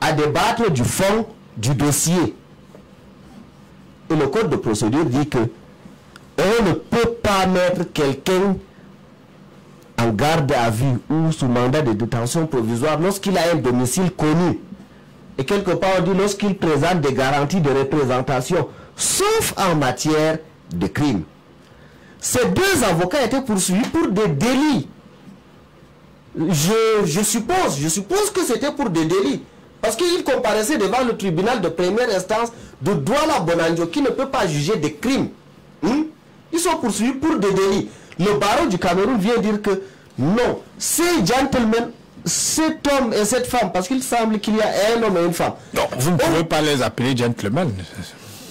à débattre du fond du dossier. Et le code de procédure dit que on ne peut pas mettre quelqu'un en garde à vue ou sous mandat de détention provisoire lorsqu'il a un domicile connu. Et quelque part, on dit lorsqu'il présente des garanties de représentation, sauf en matière de crime. Ces deux avocats étaient poursuivis pour des délits. Je, suppose, je suppose que c'était pour des délits. Parce qu'ils comparaissaient devant le tribunal de première instance de Douala Bonanjo qui ne peut pas juger des crimes. Hmm? Ils sont poursuivis pour des délits. Le barreau du Cameroun vient dire que non, ces gentlemen, cet homme et cette femme, parce qu'il semble qu'il y a un homme et une femme. Non, vous ne pouvez pas les appeler gentlemen.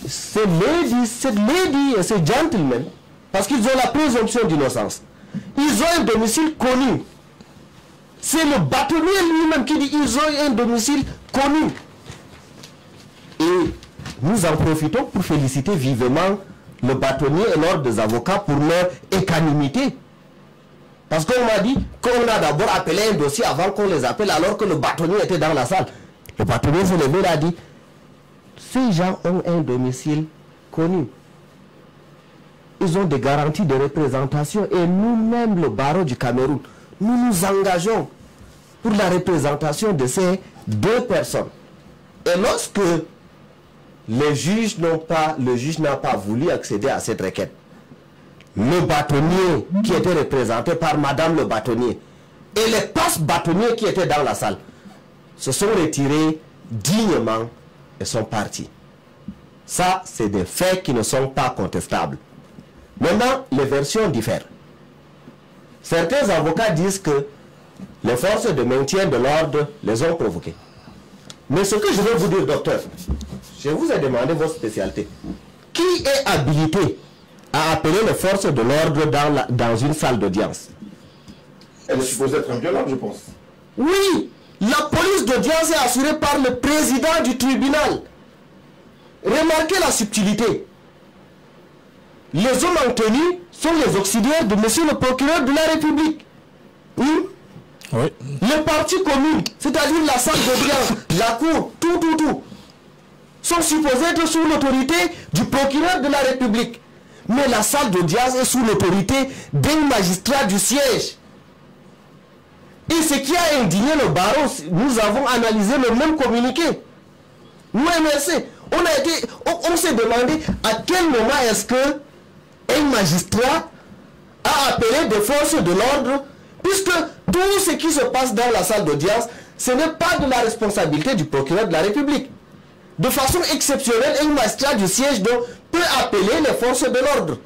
Ces lady, cette lady et ces gentlemen, parce qu'ils ont la présomption d'innocence, ils ont un domicile connu. C'est le bâtonnier lui-même qui dit ils ont un domicile connu. Et nous en profitons pour féliciter vivement le bâtonnier et l'ordre des avocats pour leur équanimité. Parce qu'on m'a dit qu'on a d'abord appelé un dossier avant qu'on les appelle alors que le bâtonnier était dans la salle. Le bâtonnier s'est levé et a dit ces gens ont un domicile connu. Ils ont des garanties de représentation et nous-mêmes, le barreau du Cameroun, nous nous engageons pour la représentation de ces deux personnes. Et lorsque le juge n'a pas voulu accéder à cette requête, le bâtonnier qui était représenté par Madame le bâtonnier et les passes bâtonniers qui étaient dans la salle se sont retirés dignement et sont partis. Ça, c'est des faits qui ne sont pas contestables. Maintenant, les versions diffèrent. Certains avocats disent que les forces de maintien de l'ordre les ont provoqués. Mais ce que je veux vous dire, docteur, je vous ai demandé votre spécialité. Qui est habilité à appeler les forces de l'ordre dans, la- dans une salle d'audience? Elle est supposée être inviolable, je pense. Oui, la police d'audience est assurée par le président du tribunal. Remarquez la subtilité. Les hommes en tenue sont les auxiliaires de monsieur le procureur de la République. Oui. Oui. Les partis communs, c'est-à-dire la salle d'audience, la cour, tout, tout, tout, sont supposés être sous l'autorité du procureur de la République. Mais la salle d'audience est sous l'autorité d'un magistrat du siège. Et ce qui a indigné le c'est- nous avons analysé le même communiqué. Nous, MRC, on, a été, on, on s'est demandé à quel moment est-ce que un magistrat a appelé des forces de l'ordre, puisque tout ce qui se passe dans la salle d'audience, ce n'est pas de la responsabilité du procureur de la République. De façon exceptionnelle, un magistrat du siège donc, peut appeler les forces de l'ordre.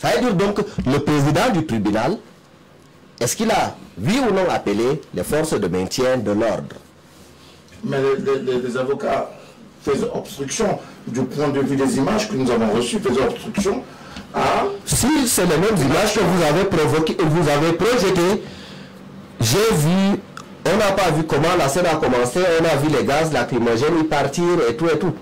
Ça veut dire donc le président du tribunal, est-ce qu'il a, oui ou non, appelé les forces de maintien de l'ordre? Mais les, les- les avocats faisaient obstruction du point de vue des images que nous avons reçues, faisaient obstruction à... Si c'est les mêmes images que vous avez provoqué, vous avez projeté, j'ai vu, on n'a pas vu comment la scène a commencé, on a vu les gaz lacrymogènes y partir et tout et tout.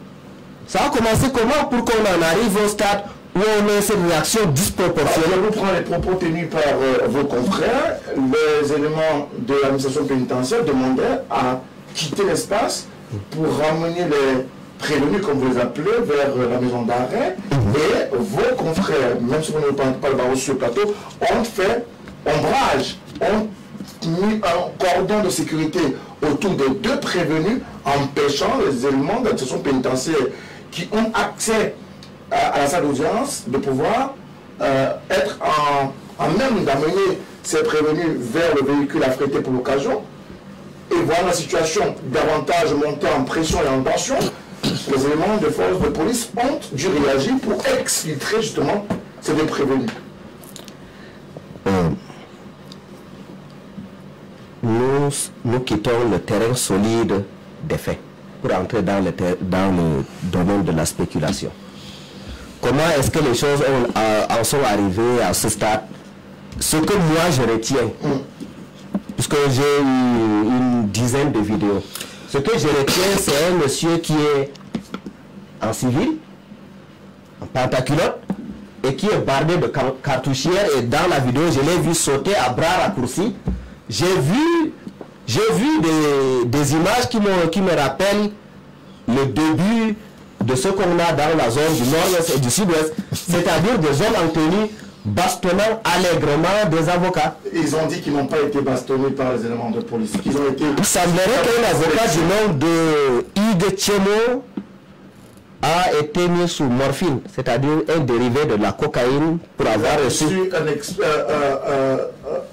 Ça a commencé comment pour qu'on en arrive au stade où on a cette réaction disproportionnée? Je vous prends les propos tenus par euh, vos confrères. Les éléments de l'administration pénitentiaire demandaient à quitter l'espace pour ramener les prévenus, comme vous les appelez, vers euh, la maison d'arrêt. Et vos confrères, même si vous ne parlez pas le barreau sur le plateau, ont fait ombrage, ont mis un cordon de sécurité autour des deux prévenus, empêchant les éléments de l'administration pénitentiaire qui ont accès à, à la salle d'audience de pouvoir euh, être en, en même d'amener ces prévenus vers le véhicule affrété pour l'occasion. Et voir la situation davantage monter en pression et en tension, les éléments de force de police ont dû réagir pour exfiltrer justement ces deux prévenus. Euh, nous, quittons le terrain solide des faits pour entrer dans le, dans le domaine de la spéculation. Comment est-ce que les choses euh, en sont arrivées à ce stade? Ce que moi je retiens, puisque j'ai eu une dizaine de vidéos, ce que je retiens, c'est un monsieur qui est en civil, en pantaculotte, et qui est bardé de car- cartouchières. Et dans la vidéo, je l'ai vu sauter à bras raccourcis. J'ai vu, j'ai vu des, des images qui me, qui me rappellent le début de ce qu'on a dans la zone du nord-ouest et du sud-ouest, c'est-à-dire des hommes en tenue bastonnant allègrement des avocats. Ils ont dit qu'ils n'ont pas été bastonnés par les éléments de police, qu'ils ont été... Il semblerait qu'un avocat du nom de Hugues Tchemo a été mis sous morphine, c'est-à-dire un dérivé de la cocaïne pour avoir reçu un euh, euh,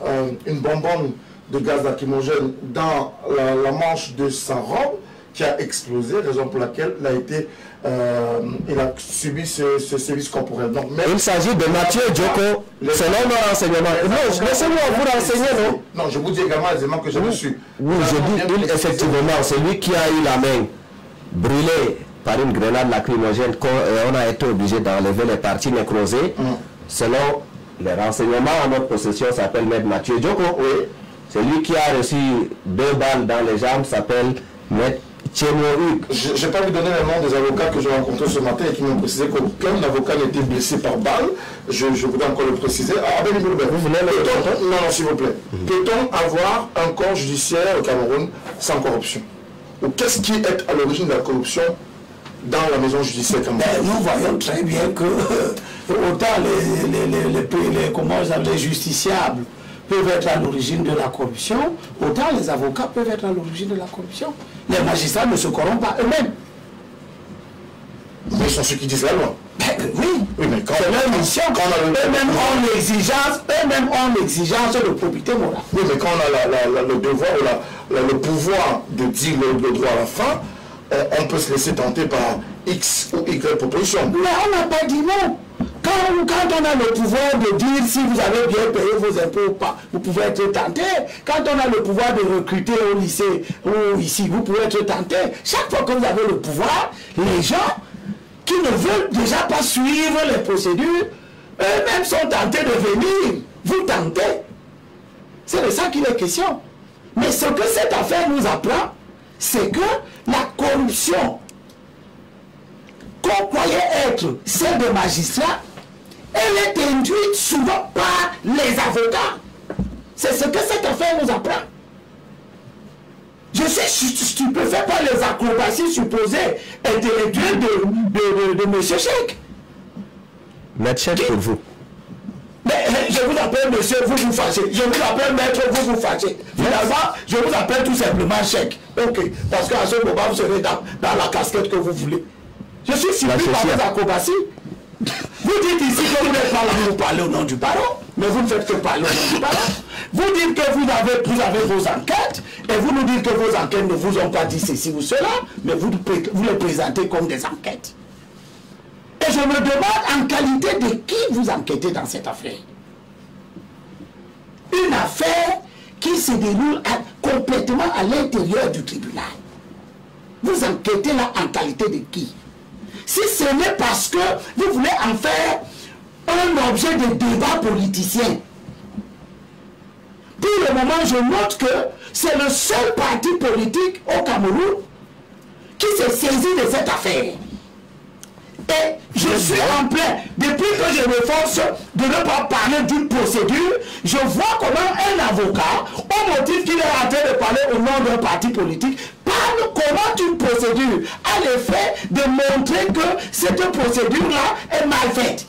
euh, une bonbonne de gaz lacrymogène dans la, la manche de sa robe qui a explosé, raison pour laquelle il a été, euh, il a subi ce, ce service corporel. Donc, même- Il s'agit de Mathieu Djoko, selon nos renseignements. Non, laissez-moi vous renseigner, non? Non, je vous dis également les éléments que j'ai reçus. Oui, Nous je avons dis, il, effectivement, c'est lui qui a eu la main brûlée par une grenade lacrymogène et on a été obligé d'enlever les parties nécrosées. Mm. Selon les renseignements en notre possession, s'appelle Maître Mathieu Djoko. Oui. C'est lui qui a reçu deux balles dans les jambes, s'appelle Maître. Je n'ai pas vu donner le nom des avocats que j'ai rencontrés ce matin et qui m'ont précisé qu'aucun avocat n'était blessé par balle. Je, je voudrais encore le préciser. Ah, ben, Vous venez le Non, non, s'il vous plaît. Peut-on avoir un corps judiciaire au Cameroun sans corruption? Ou qu'est-ce qui est à l'origine de la corruption dans la maison judiciaire camerounaise? Ben, nous voyons très bien que autant les, les, les, les- les- comment les justiciables peuvent être à l'origine de la corruption, autant les avocats peuvent être à l'origine de la corruption. Les magistrats ne se corrompent pas eux-mêmes. Mais ils sont ceux qui disent la loi. Ben, oui, Oui, mais quand, c'est leur mission. quand on a le- Eux-mêmes ont l'exigence, eux-mêmes ont l'exigence de probité morale. Oui, mais quand on a la- la- la- le devoir ou le pouvoir de dire le, le droit à la fin, euh, on peut se laisser tenter par X ou Y proposition. Mais on n'a pas dit non. Quand, on a le pouvoir de dire si vous avez bien payé vos impôts ou pas, vous pouvez être tenté. Quand on a le pouvoir de recruter au lycée ou ici, vous pouvez être tenté. Chaque fois que vous avez le pouvoir, les gens qui ne veulent déjà pas suivre les procédures, eux-mêmes sont tentés de venir. Vous tentez. C'est de ça qu'il est question. Mais ce que cette affaire nous apprend, c'est que la corruption qu'on croyait être celle des magistrats, elle est induite souvent par les avocats. C'est ce que cette affaire nous apprend. Je sais stu- stupéfait par les acrobaties supposées intellectuelles de, de, de, de M. Cheikh. Maître Chef pour vous. Mais euh, je vous appelle monsieur, vous vous fâchez. Je vous appelle maître, vous vous fâchez. Finalement, je vous appelle tout simplement chèque. Ok. Parce qu'à ce moment, vous serez dans, dans la casquette que vous voulez. Je suis surpris par vos acrobaties. Vous dites ici que vous n'êtes pas là pour parler au nom du barreau, mais vous ne faites que parler au nom du barreau. Vous dites que vous avez, vous avez vos enquêtes, et vous nous dites que vos enquêtes ne vous ont pas dit ceci ou cela, mais vous, vous les présentez comme des enquêtes. Et je me demande en qualité de qui vous enquêtez dans cette affaire. Une affaire qui se déroule complètement à l'intérieur du tribunal. Vous enquêtez là en qualité de qui? Si ce n'est parce que vous voulez en faire un objet de débat politicien. Pour le moment, je note que c'est le seul parti politique au Cameroun qui s'est saisi de cette affaire. Et je suis en plein. Depuis que je me force de ne pas parler d'une procédure, je vois comment un avocat, au motif qu'il est en train de parler au nom d'un parti politique, parle comment une procédure a l'effet de montrer que cette procédure-là est mal faite.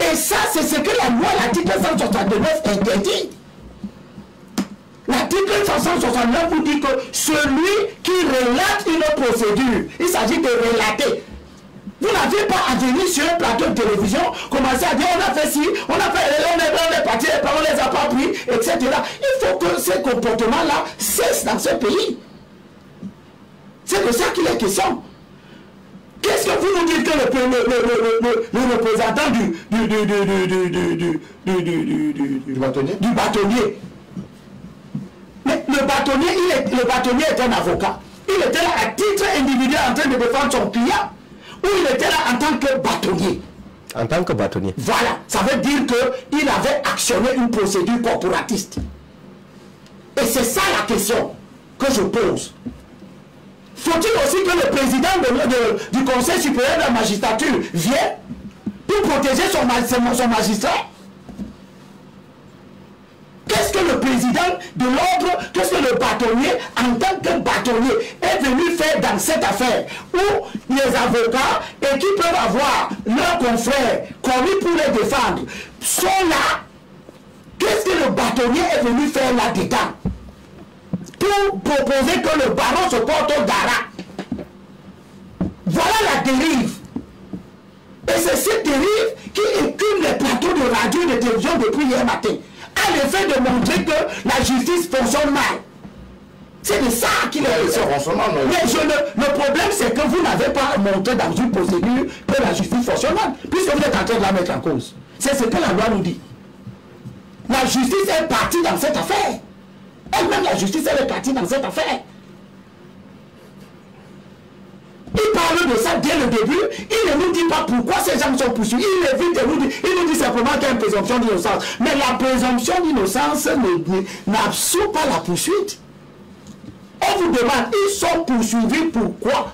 Et ça, c'est ce que la loi, l'article 169 interdit. L'article 169 vous dit que celui qui relate une procédure, il s'agit de relater. Vous n'avez pas à venir sur un plateau de télévision, commencer à dire on a fait ci, on a fait, on est, on est les parents ne les a pas pris, etc. Il faut que ces comportements-là cessent dans ce pays. C'est de ça qu'il est question. Qu'est-ce que vous nous dites que le, le, le, le représentant du, du, du, du, du bâtonnier, bâtonnier. Mais le bâtonnier, il est, le bâtonnier est un avocat. Il était là à titre individuel en train de défendre son client ou il était là en tant que bâtonnier En tant que bâtonnier. Voilà, ça veut dire qu'il avait actionné une procédure corporatiste. Et c'est ça la question que je pose. Faut-il aussi que le président de, de, du Conseil supérieur de la magistrature vienne pour protéger son, son magistrat? Qu'est-ce que le président de l'ordre, qu'est-ce que le bâtonnier, en tant que bâtonnier, est venu faire dans cette affaire où les avocats et qui peuvent avoir leurs confrères commis pour les défendre sont là Qu'est-ce que le bâtonnier est venu faire là-dedans Pour proposer que le baron se porte au dara? Voilà la dérive. Et c'est cette dérive qui écume les plateaux de radio et de télévision depuis hier matin à l'effet de montrer que la justice fonctionne mal. C'est de ça qu'il est question. Mais je le, le problème, c'est que vous n'avez pas montré dans une procédure que la justice fonctionne mal, puisque vous êtes en train de la mettre en cause. C'est ce que la loi nous dit. La justice est partie dans cette affaire. Elle-même, la justice, elle est partie dans cette affaire. Il parle de ça dès le début. Il ne nous dit pas pourquoi ces gens sont poursuivis. Il évite de nous dire. Il nous dit simplement qu'il y a une présomption d'innocence. Mais la présomption d'innocence n'absout pas la poursuite. On vous demande, ils sont poursuivis pourquoi?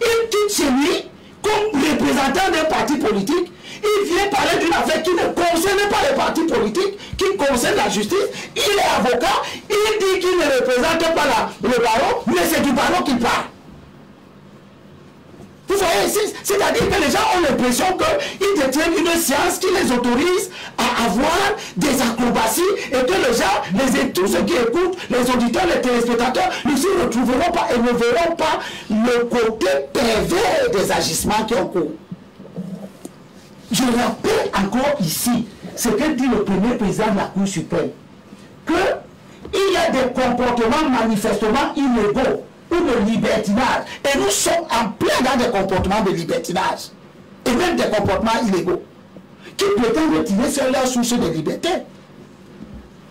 Il quitte chez lui comme représentant d'un parti politique. Il vient parler d'une affaire qui ne concerne pas les partis politiques, qui concerne la justice. Il est avocat. Il dit qu'il ne représente pas le baron, mais c'est du baron qu'il parle. Vous voyez, c'est-à-dire que les gens ont l'impression qu'ils détiennent une science qui les autorise à avoir des acrobaties et que les gens, les, tous ceux qui écoutent, les auditeurs, les téléspectateurs, ne se retrouveront pas et ne verront pas le côté pervers des agissements qui ont cours. Je rappelle encore ici ce que dit le premier président de la Cour suprême, qu'il y a des comportements manifestement illégaux ou de libertinage. Et nous sommes en plein dans des comportements de libertinage. Et même des comportements illégaux. Qui prétendent tirer sur leur source de liberté.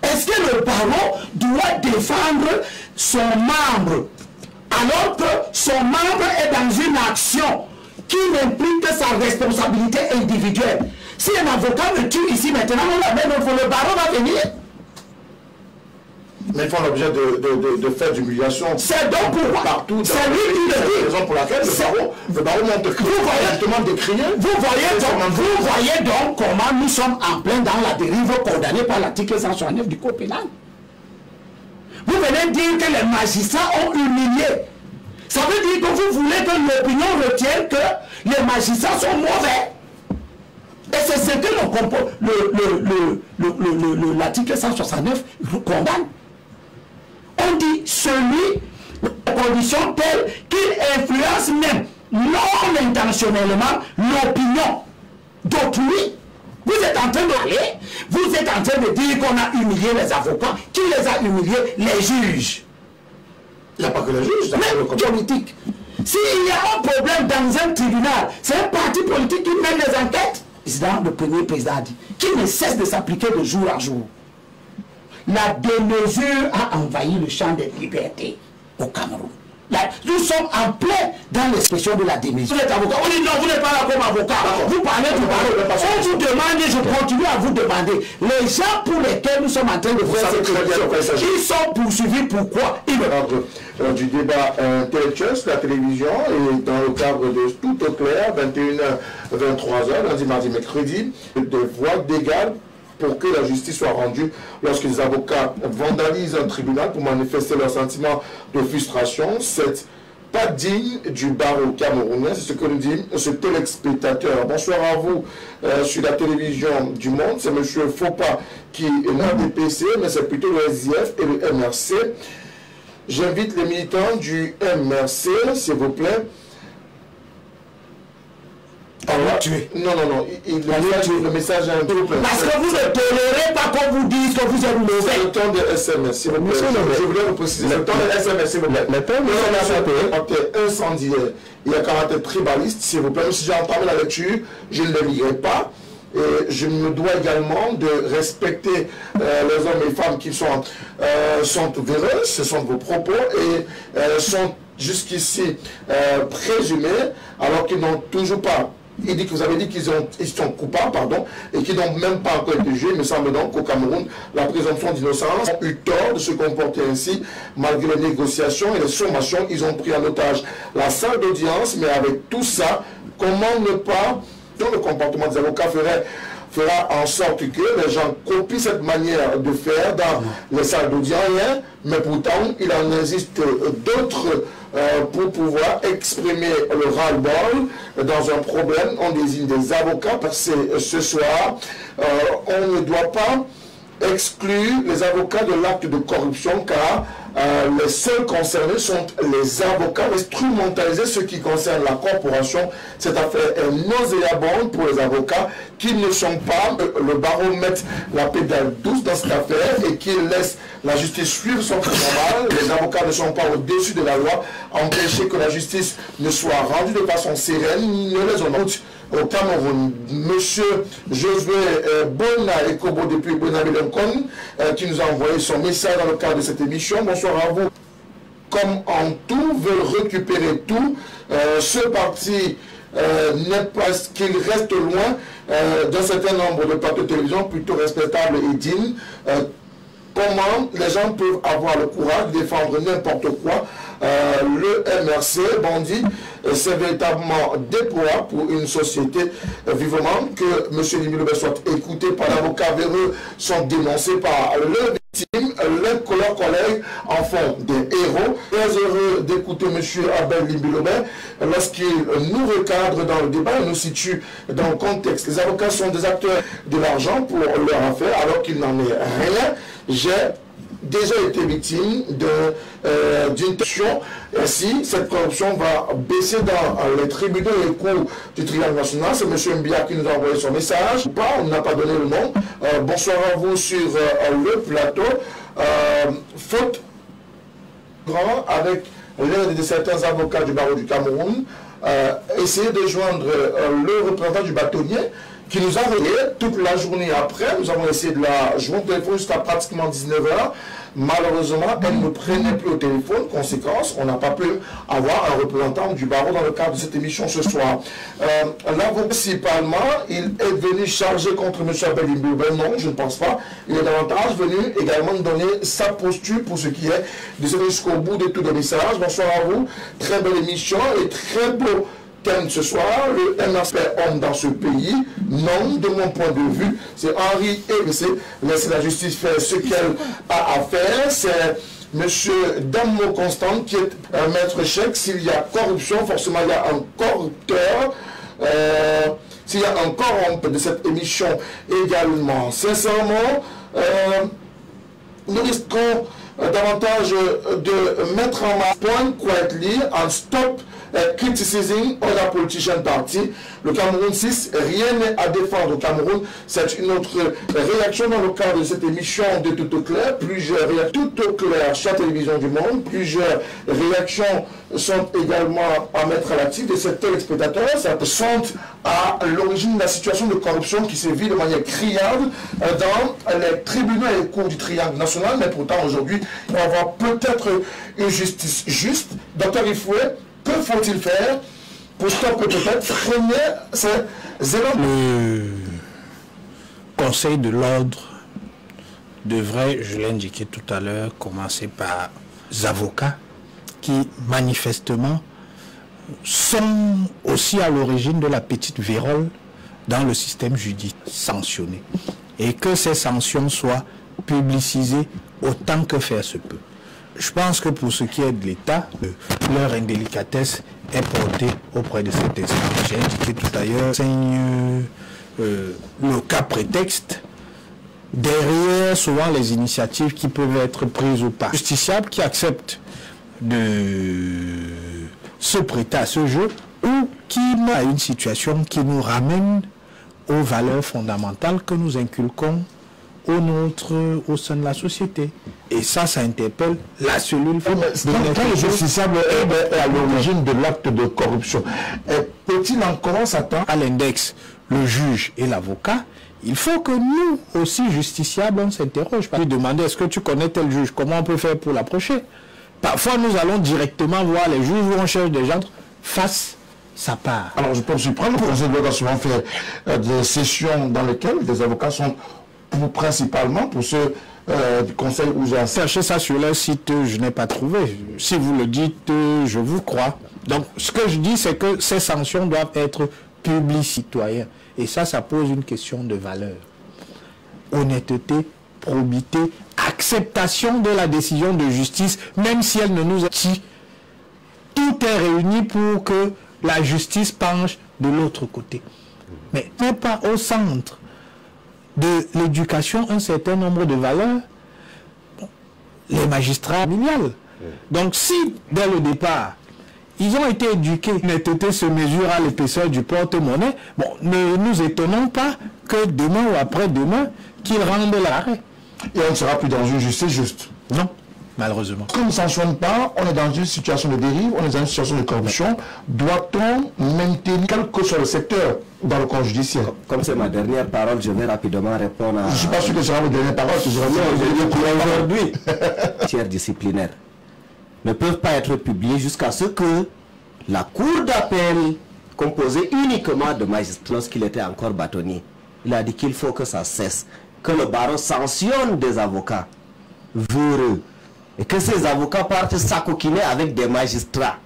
Est-ce que le baron doit défendre son membre alors que son membre est dans une action qui n'implique que sa responsabilité individuelle? Si un avocat me tue ici maintenant, le baron va venir mais ils font l'objet de, de, de, de faits d'humiliation. C'est donc pourquoi partout. C'est lui qui le dit. raison pour laquelle le baron, le baron monte vous voyez, décrié. Vous voyez, donc, vous voyez donc comment nous sommes en plein dans la dérive condamnée par l'article 169 du Code pénal. Vous venez dire que les magistrats ont humilié. Ça veut dire que vous voulez que l'opinion retienne que les magistrats sont mauvais. Et c'est ce que l'article le, le, le, 169 condamne on dit celui, à condition telle qu'il influence même non intentionnellement l'opinion d'autrui. Vous êtes en train de parler, vous êtes en train de dire qu'on a humilié les avocats. Qui les a humiliés? Les juges. Il n'y a pas que les juges, même le politique. S'il y a un problème dans un tribunal, c'est un parti politique qui mène les enquêtes. C'est le premier président dit, qui ne cesse de s'appliquer de jour à jour la démesure a envahi le champ des libertés au Cameroun. nous sommes en plein dans l'expression de la démission. Vous êtes avocat. On dit non, vous n'êtes pas là comme avocat. Vous parlez du barreau. On vous demande, je continue à vous demander, les gens pour lesquels nous sommes en train de faire cette ils sont poursuivis pourquoi ils euh, du débat intellectuel sur la télévision et dans le cadre de Tout au clair, 21h, 23h, lundi, mardi, mercredi, de voix d'égal pour que la justice soit rendue lorsque les avocats vandalisent un tribunal pour manifester leur sentiment de frustration. C'est pas digne du barreau camerounais, c'est ce que nous dit ce téléspectateur. Bonsoir à vous euh, sur la télévision du monde. C'est M. Fopa qui est l'un des PC, mais c'est plutôt le SIF et le MRC. J'invite les militants du MRC, s'il vous plaît, non, non, non. Il, le, message, est un peu Parce que vous ne tolérez pas qu'on vous dise que vous êtes mauvais. C'est le temps de SMS, s'il vous plaît. Je, voulais vous préciser. Le temps de SMS, s'il vous plaît. Le de caractère incendiaire. Il y a caractère tribaliste, s'il vous plaît. si j'ai la lecture, je ne le lirai pas. Et je me dois également de respecter euh, les hommes et femmes qui sont, euh, sont véreux, ce sont vos propos, et euh, sont jusqu'ici présumés, alors qu'ils n'ont toujours pas il dit que vous avez dit qu'ils sont coupables, pardon, et qu'ils n'ont même pas encore été jugés. Il me semble donc qu'au Cameroun, la présomption d'innocence a eu tort de se comporter ainsi, malgré les négociations et les sommations. Ils ont pris en otage la salle d'audience, mais avec tout ça, comment ne pas, dans le comportement des avocats ferait fera en sorte que les gens copient cette manière de faire dans les salles d'audience, mais pourtant, il en existe d'autres euh, pour pouvoir exprimer le ras-le-bol dans un problème. On désigne des avocats parce que ce soir, euh, on ne doit pas exclure les avocats de l'acte de corruption car euh, les seuls concernés sont les avocats. Instrumentaliser ce qui concerne la corporation, cette affaire est nauséabonde pour les avocats qui ne sont pas, le barreau met la pédale douce dans cette affaire et qui laissent la justice suivre son normal. Les avocats ne sont pas au-dessus de la loi, empêcher que la justice ne soit rendue de façon séréne, ne les au Cameroun. Monsieur Josué euh, Bona Kobo depuis Bonaville-Lincoln, euh, qui nous a envoyé son message dans le cadre de cette émission. Bonsoir à vous. Comme en tout, veulent récupérer tout. Euh, ce parti n'est pas qu'il reste loin d'un certain nombre de plateaux de télévision plutôt respectables et dignes comment les gens peuvent avoir le courage de défendre n'importe quoi. Euh, le MRC, bandit, euh, c'est véritablement déploie pour une société euh, vivement que M. Limilobé soit écouté par l'avocat véreux, sont dénoncés par le victime, leurs collègues en font des héros. Très heureux d'écouter M. Abel Limbilobé lorsqu'il nous recadre dans le débat et nous situe dans le contexte. Les avocats sont des acteurs de l'argent pour leur affaire alors qu'il n'en est rien j'ai déjà été victime euh, d'une tension. Ainsi, cette corruption va baisser dans euh, les tribunaux et les cours du tribunal national. C'est M. Mbia qui nous a envoyé son message. Pas, on n'a pas donné le nom. Euh, bonsoir à vous sur le plateau. faute grand avec l'aide de certains avocats du barreau du Cameroun. essayer de joindre le représentant du bâtonnier qui nous a envoyé toute la journée après. Nous avons essayé de la jouer au téléphone jusqu'à pratiquement 19h. Malheureusement, elle ne prenait plus au téléphone. Conséquence, on n'a pas pu avoir un représentant du barreau dans le cadre de cette émission ce soir. Euh, là, principalement, il est venu charger contre M. Abel Ben non, je ne pense pas. Il est davantage venu également donner sa posture pour ce qui est de jusqu'au bout de tous les messages. Bonsoir à vous. Très belle émission et très beau ce soir, le MRP homme dans ce pays, non, de mon point de vue, c'est Henri EBC, laisser la justice faire ce qu'elle a à faire, c'est M. Damo Constant qui est un maître chèque. S'il y a corruption, forcément il y a un corrupteur. Euh, s'il y a un corrompe de cette émission également. Sincèrement, euh, nous risquons davantage de mettre en point quietly, en stop uh, criticizing other politician parties. Le Cameroun 6, rien n'est à défendre au Cameroun. C'est une autre réaction dans le cadre de cette émission de Tout au clair. Plusieurs réactions tout au clair la télévision du monde. Plusieurs réactions sont également à mettre à l'actif de ces téléspectateurs. Ça sont à l'origine de la situation de corruption qui se vit de manière criarde euh, dans les tribunaux et les cours du triangle national. Mais pourtant, aujourd'hui, on va peut-être une justice juste. Docteur Ifoué, que faut-il faire pour stopper peut-être, freiner ces éléments Le Conseil de l'ordre devrait, je l'ai indiqué tout à l'heure, commencer par les avocats qui manifestement sont aussi à l'origine de la petite vérole dans le système judiciaire sanctionné et que ces sanctions soient publicisées autant que faire se peut. Je pense que pour ce qui est de l'État, leur indélicatesse est portée auprès de cet instance. J'ai indiqué tout à l'heure, euh, le cas prétexte derrière souvent les initiatives qui peuvent être prises ou pas. Justiciables qui acceptent de se prêter à ce jeu ou qui a une situation qui nous ramène aux valeurs fondamentales que nous inculquons au sein de la société. Et ça, ça interpelle la cellule. Quand le justiciable est à l'origine de l'acte de corruption, peut-il encore s'attendre à l'index, le juge et l'avocat il faut que nous aussi, justiciables, on s'interroge. Lui demander est-ce que tu connais tel juge? Comment on peut faire pour l'approcher? Parfois, nous allons directement voir les juges où on cherche des gens face sa part. Alors, je peux surprendre, le Conseil de souvent faire euh, des sessions dans lesquelles des avocats sont principalement pour ceux euh, du Conseil où j'ai cherché ça sur leur site, je n'ai pas trouvé. Si vous le dites, je vous crois. Donc, ce que je dis, c'est que ces sanctions doivent être publiques citoyennes. Et ça, ça pose une question de valeur. Honnêteté, probité, acceptation de la décision de justice, même si elle ne nous a dit. Tout est réuni pour que la justice penche de l'autre côté. Mais n'est pas au centre de l'éducation un certain nombre de valeurs. Les magistrats familiales. Donc si, dès le départ, ils ont été éduqués. L'honnêteté se mesure à l'épaisseur du porte-monnaie. Bon, ne nous étonnons pas que demain ou après-demain, qu'ils rendent l'arrêt. Et on ne sera plus dans une justice juste. Non, malheureusement. Comme on ne sanctionne pas, on est dans une situation de dérive, on est dans une situation de corruption. Doit-on maintenir, quel que soit le secteur, dans le corps judiciaire Comme c'est ma dernière parole, je vais rapidement répondre à... Je ne suis pas sûr que ce sera votre dernière parole, ce sera aujourd'hui. Tiers disciplinaire ne peuvent pas être publiés jusqu'à ce que la cour d'appel, composée uniquement de magistrats lorsqu'il était encore bâtonnier, il a dit qu'il faut que ça cesse, que le barreau sanctionne des avocats véreux et que ces avocats partent s'acoquiner avec des magistrats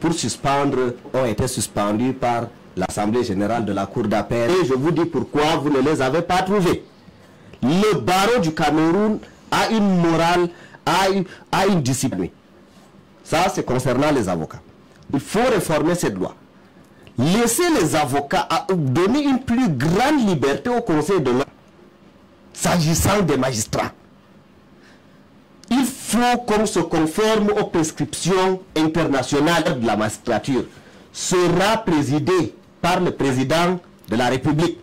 pour suspendre, ont été suspendus par l'Assemblée générale de la Cour d'appel. Et je vous dis pourquoi vous ne les avez pas trouvés. Le barreau du Cameroun a une morale, a une, discipline. Ça, c'est concernant les avocats. Il faut réformer cette loi. Laisser les avocats à donner une plus grande liberté au Conseil de l'ordre s'agissant des magistrats. Il faut qu'on se conforme aux prescriptions internationales de la magistrature. Sera présidé par le président de la République.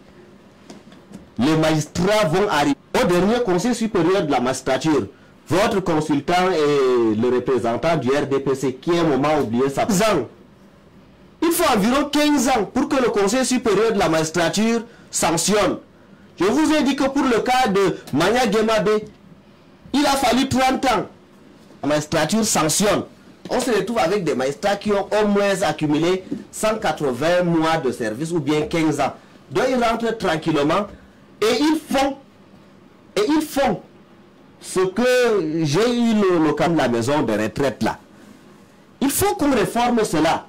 Les magistrats vont arriver au dernier Conseil supérieur de la magistrature votre consultant est le représentant du RDPC qui, à un moment, oublié sa ans. Il faut environ 15 ans pour que le Conseil supérieur de la magistrature sanctionne. Je vous ai dit que pour le cas de Mania Gemabe, il a fallu 30 ans. La magistrature sanctionne. On se retrouve avec des magistrats qui ont au moins accumulé 180 mois de service ou bien 15 ans. Donc ils rentrent tranquillement et ils font, et ils font ce que j'ai eu le, cas de la maison de retraite là. Il faut qu'on réforme cela.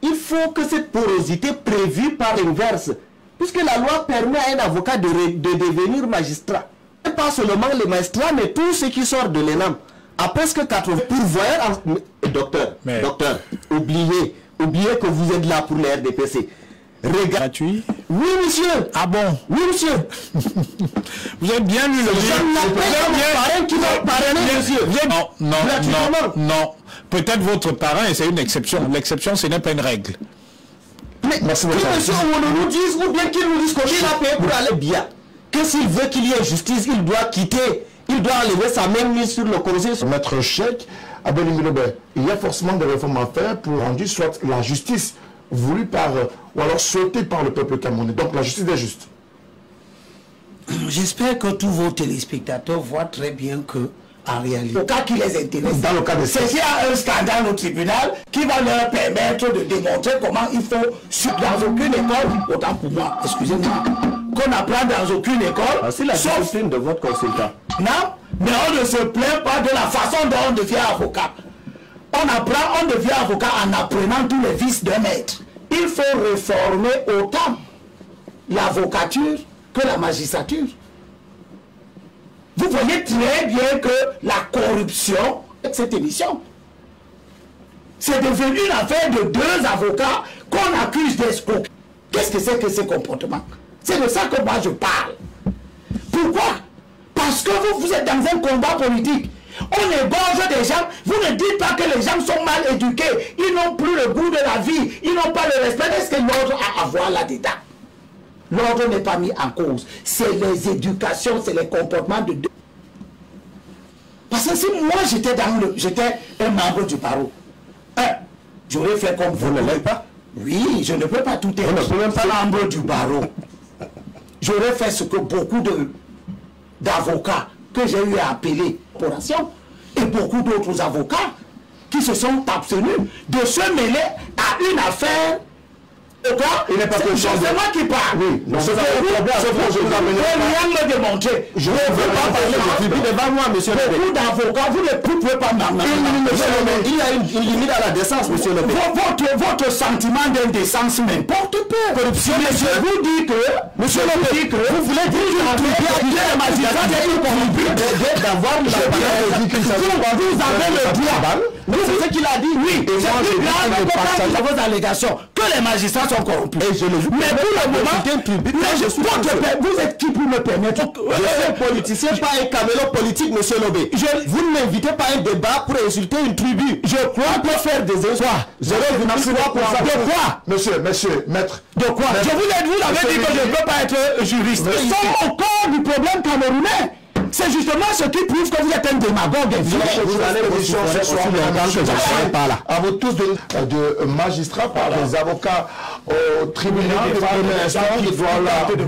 Il faut que cette porosité prévue par l'inverse, puisque la loi permet à un avocat de, devenir magistrat. Pas seulement les magistrats, mais tous ceux qui sortent de l'ENAM. À presque 80 pourvoyeurs, docteur, docteur, oubliez, oubliez que vous êtes là pour les RDPC. Gratuit Oui, monsieur. Ah bon? Oui, monsieur. vous avez bien lu le livre. Qui va parrainer, monsieur. Non, non, non, non. peut-être votre parent et c'est une exception. L'exception, ce n'est pas une règle. Mais Merci que beaucoup. M. nous dise, ou bien qu'il nous dise il a payé pour aller bien. Que s'il veut qu'il y ait justice, il doit quitter. Il doit enlever sa main mise sur le corosé. Maître Cheikh, Abel il y a forcément des réformes à faire pour rendre soit la justice voulue par, euh, ou alors souhaitée par le peuple camerounais. Donc la justice est juste. J'espère que tous vos téléspectateurs voient très bien que, en réalité, au cas qui les intéresse, Dans le cas de c'est qu'il y a un scandale au tribunal qui va leur permettre de démontrer comment il faut, dans aucune école, autant pour moi, excusez-moi, qu'on apprend dans aucune école, Voici la sauf discipline de votre consultant. non, mais on ne se plaint pas de la façon dont on devient avocat. On apprend, on devient avocat en apprenant tous les vices d'un maître. Il faut réformer autant l'avocature que la magistrature. Vous voyez très bien que la corruption cette émission, c'est devenu une affaire de deux avocats qu'on accuse d'escrocs. Qu'est-ce que c'est que ce comportement C'est de ça que moi je parle. Pourquoi? Parce que vous, vous êtes dans un combat politique. On égorge des gens. Vous ne dites pas que les gens sont mal éduqués. Ils n'ont plus le goût de la vie. Ils n'ont pas le respect. Est-ce que l'ordre a à voir là-dedans L'ordre n'est pas mis en cause. C'est les éducations, c'est les comportements de deux. Parce que si moi j'étais dans le, j'étais un membre du barreau, un, j'aurais fait comme vous. ne l'êtes pas? Oui, je ne peux pas tout être. ne pouvez même pas- membre du barreau. J'aurais fait ce que beaucoup d'avocats que j'ai eu à appeler corporation et beaucoup d'autres avocats qui se sont abstenus de se mêler à une affaire. Quoi Il n'est pas de- C'est moi qui parle. Oui, non, C'est je vous rien me démontrer. Je ne veux pas parler de Depuis devant moi, monsieur le Beaucoup d'avocats, vous ne pouvez pas m'amener. Il y a une, limite à la décence, monsieur le Vo- Votre, votre sentiment d'indécence m'importe peu. Corruption, je vous dis que, monsieur le dit que, vous voulez dire que les magistrats d'être corrompus. d'avoir la Vous, vous avez le droit. C'est ce qu'il a dit. Oui, c'est plus grave que vos allégations que les magistrats sont corrompus. Et je le joue. Mais pour le moment, mais je suis vous êtes qui pour me permettre? Je suis politicien, pas un camélo politique, monsieur Lobé. vous ne m'invitez pas à un débat pour insulter une tribu. Je crois qu'on peut faire des insultes. Je vais vous dire pour ça. De quoi? Monsieur, monsieur, maître. De quoi? Je vous ai vous avez dit que je ne peux pas être juriste. Ils sont au cœur du problème camerounais. C'est justement ce qui prouve que vous êtes un démagogue. Vous allez vous ce soir, que je ne pas là. À vous tous de, de magistrats, par des avocats au tribunal de instance qui doivent la bonne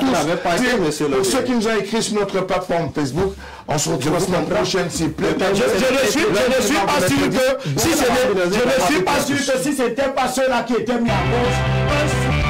tous. Pour ceux qui nous ont écrit sur notre plateforme Facebook, on se retrouve la semaine prochaine s'il plaît. Je, je ne suis, je ne suis pas sûr que si suis pas sûr que si c'était pas ceux-là qui étaient mis en cause, un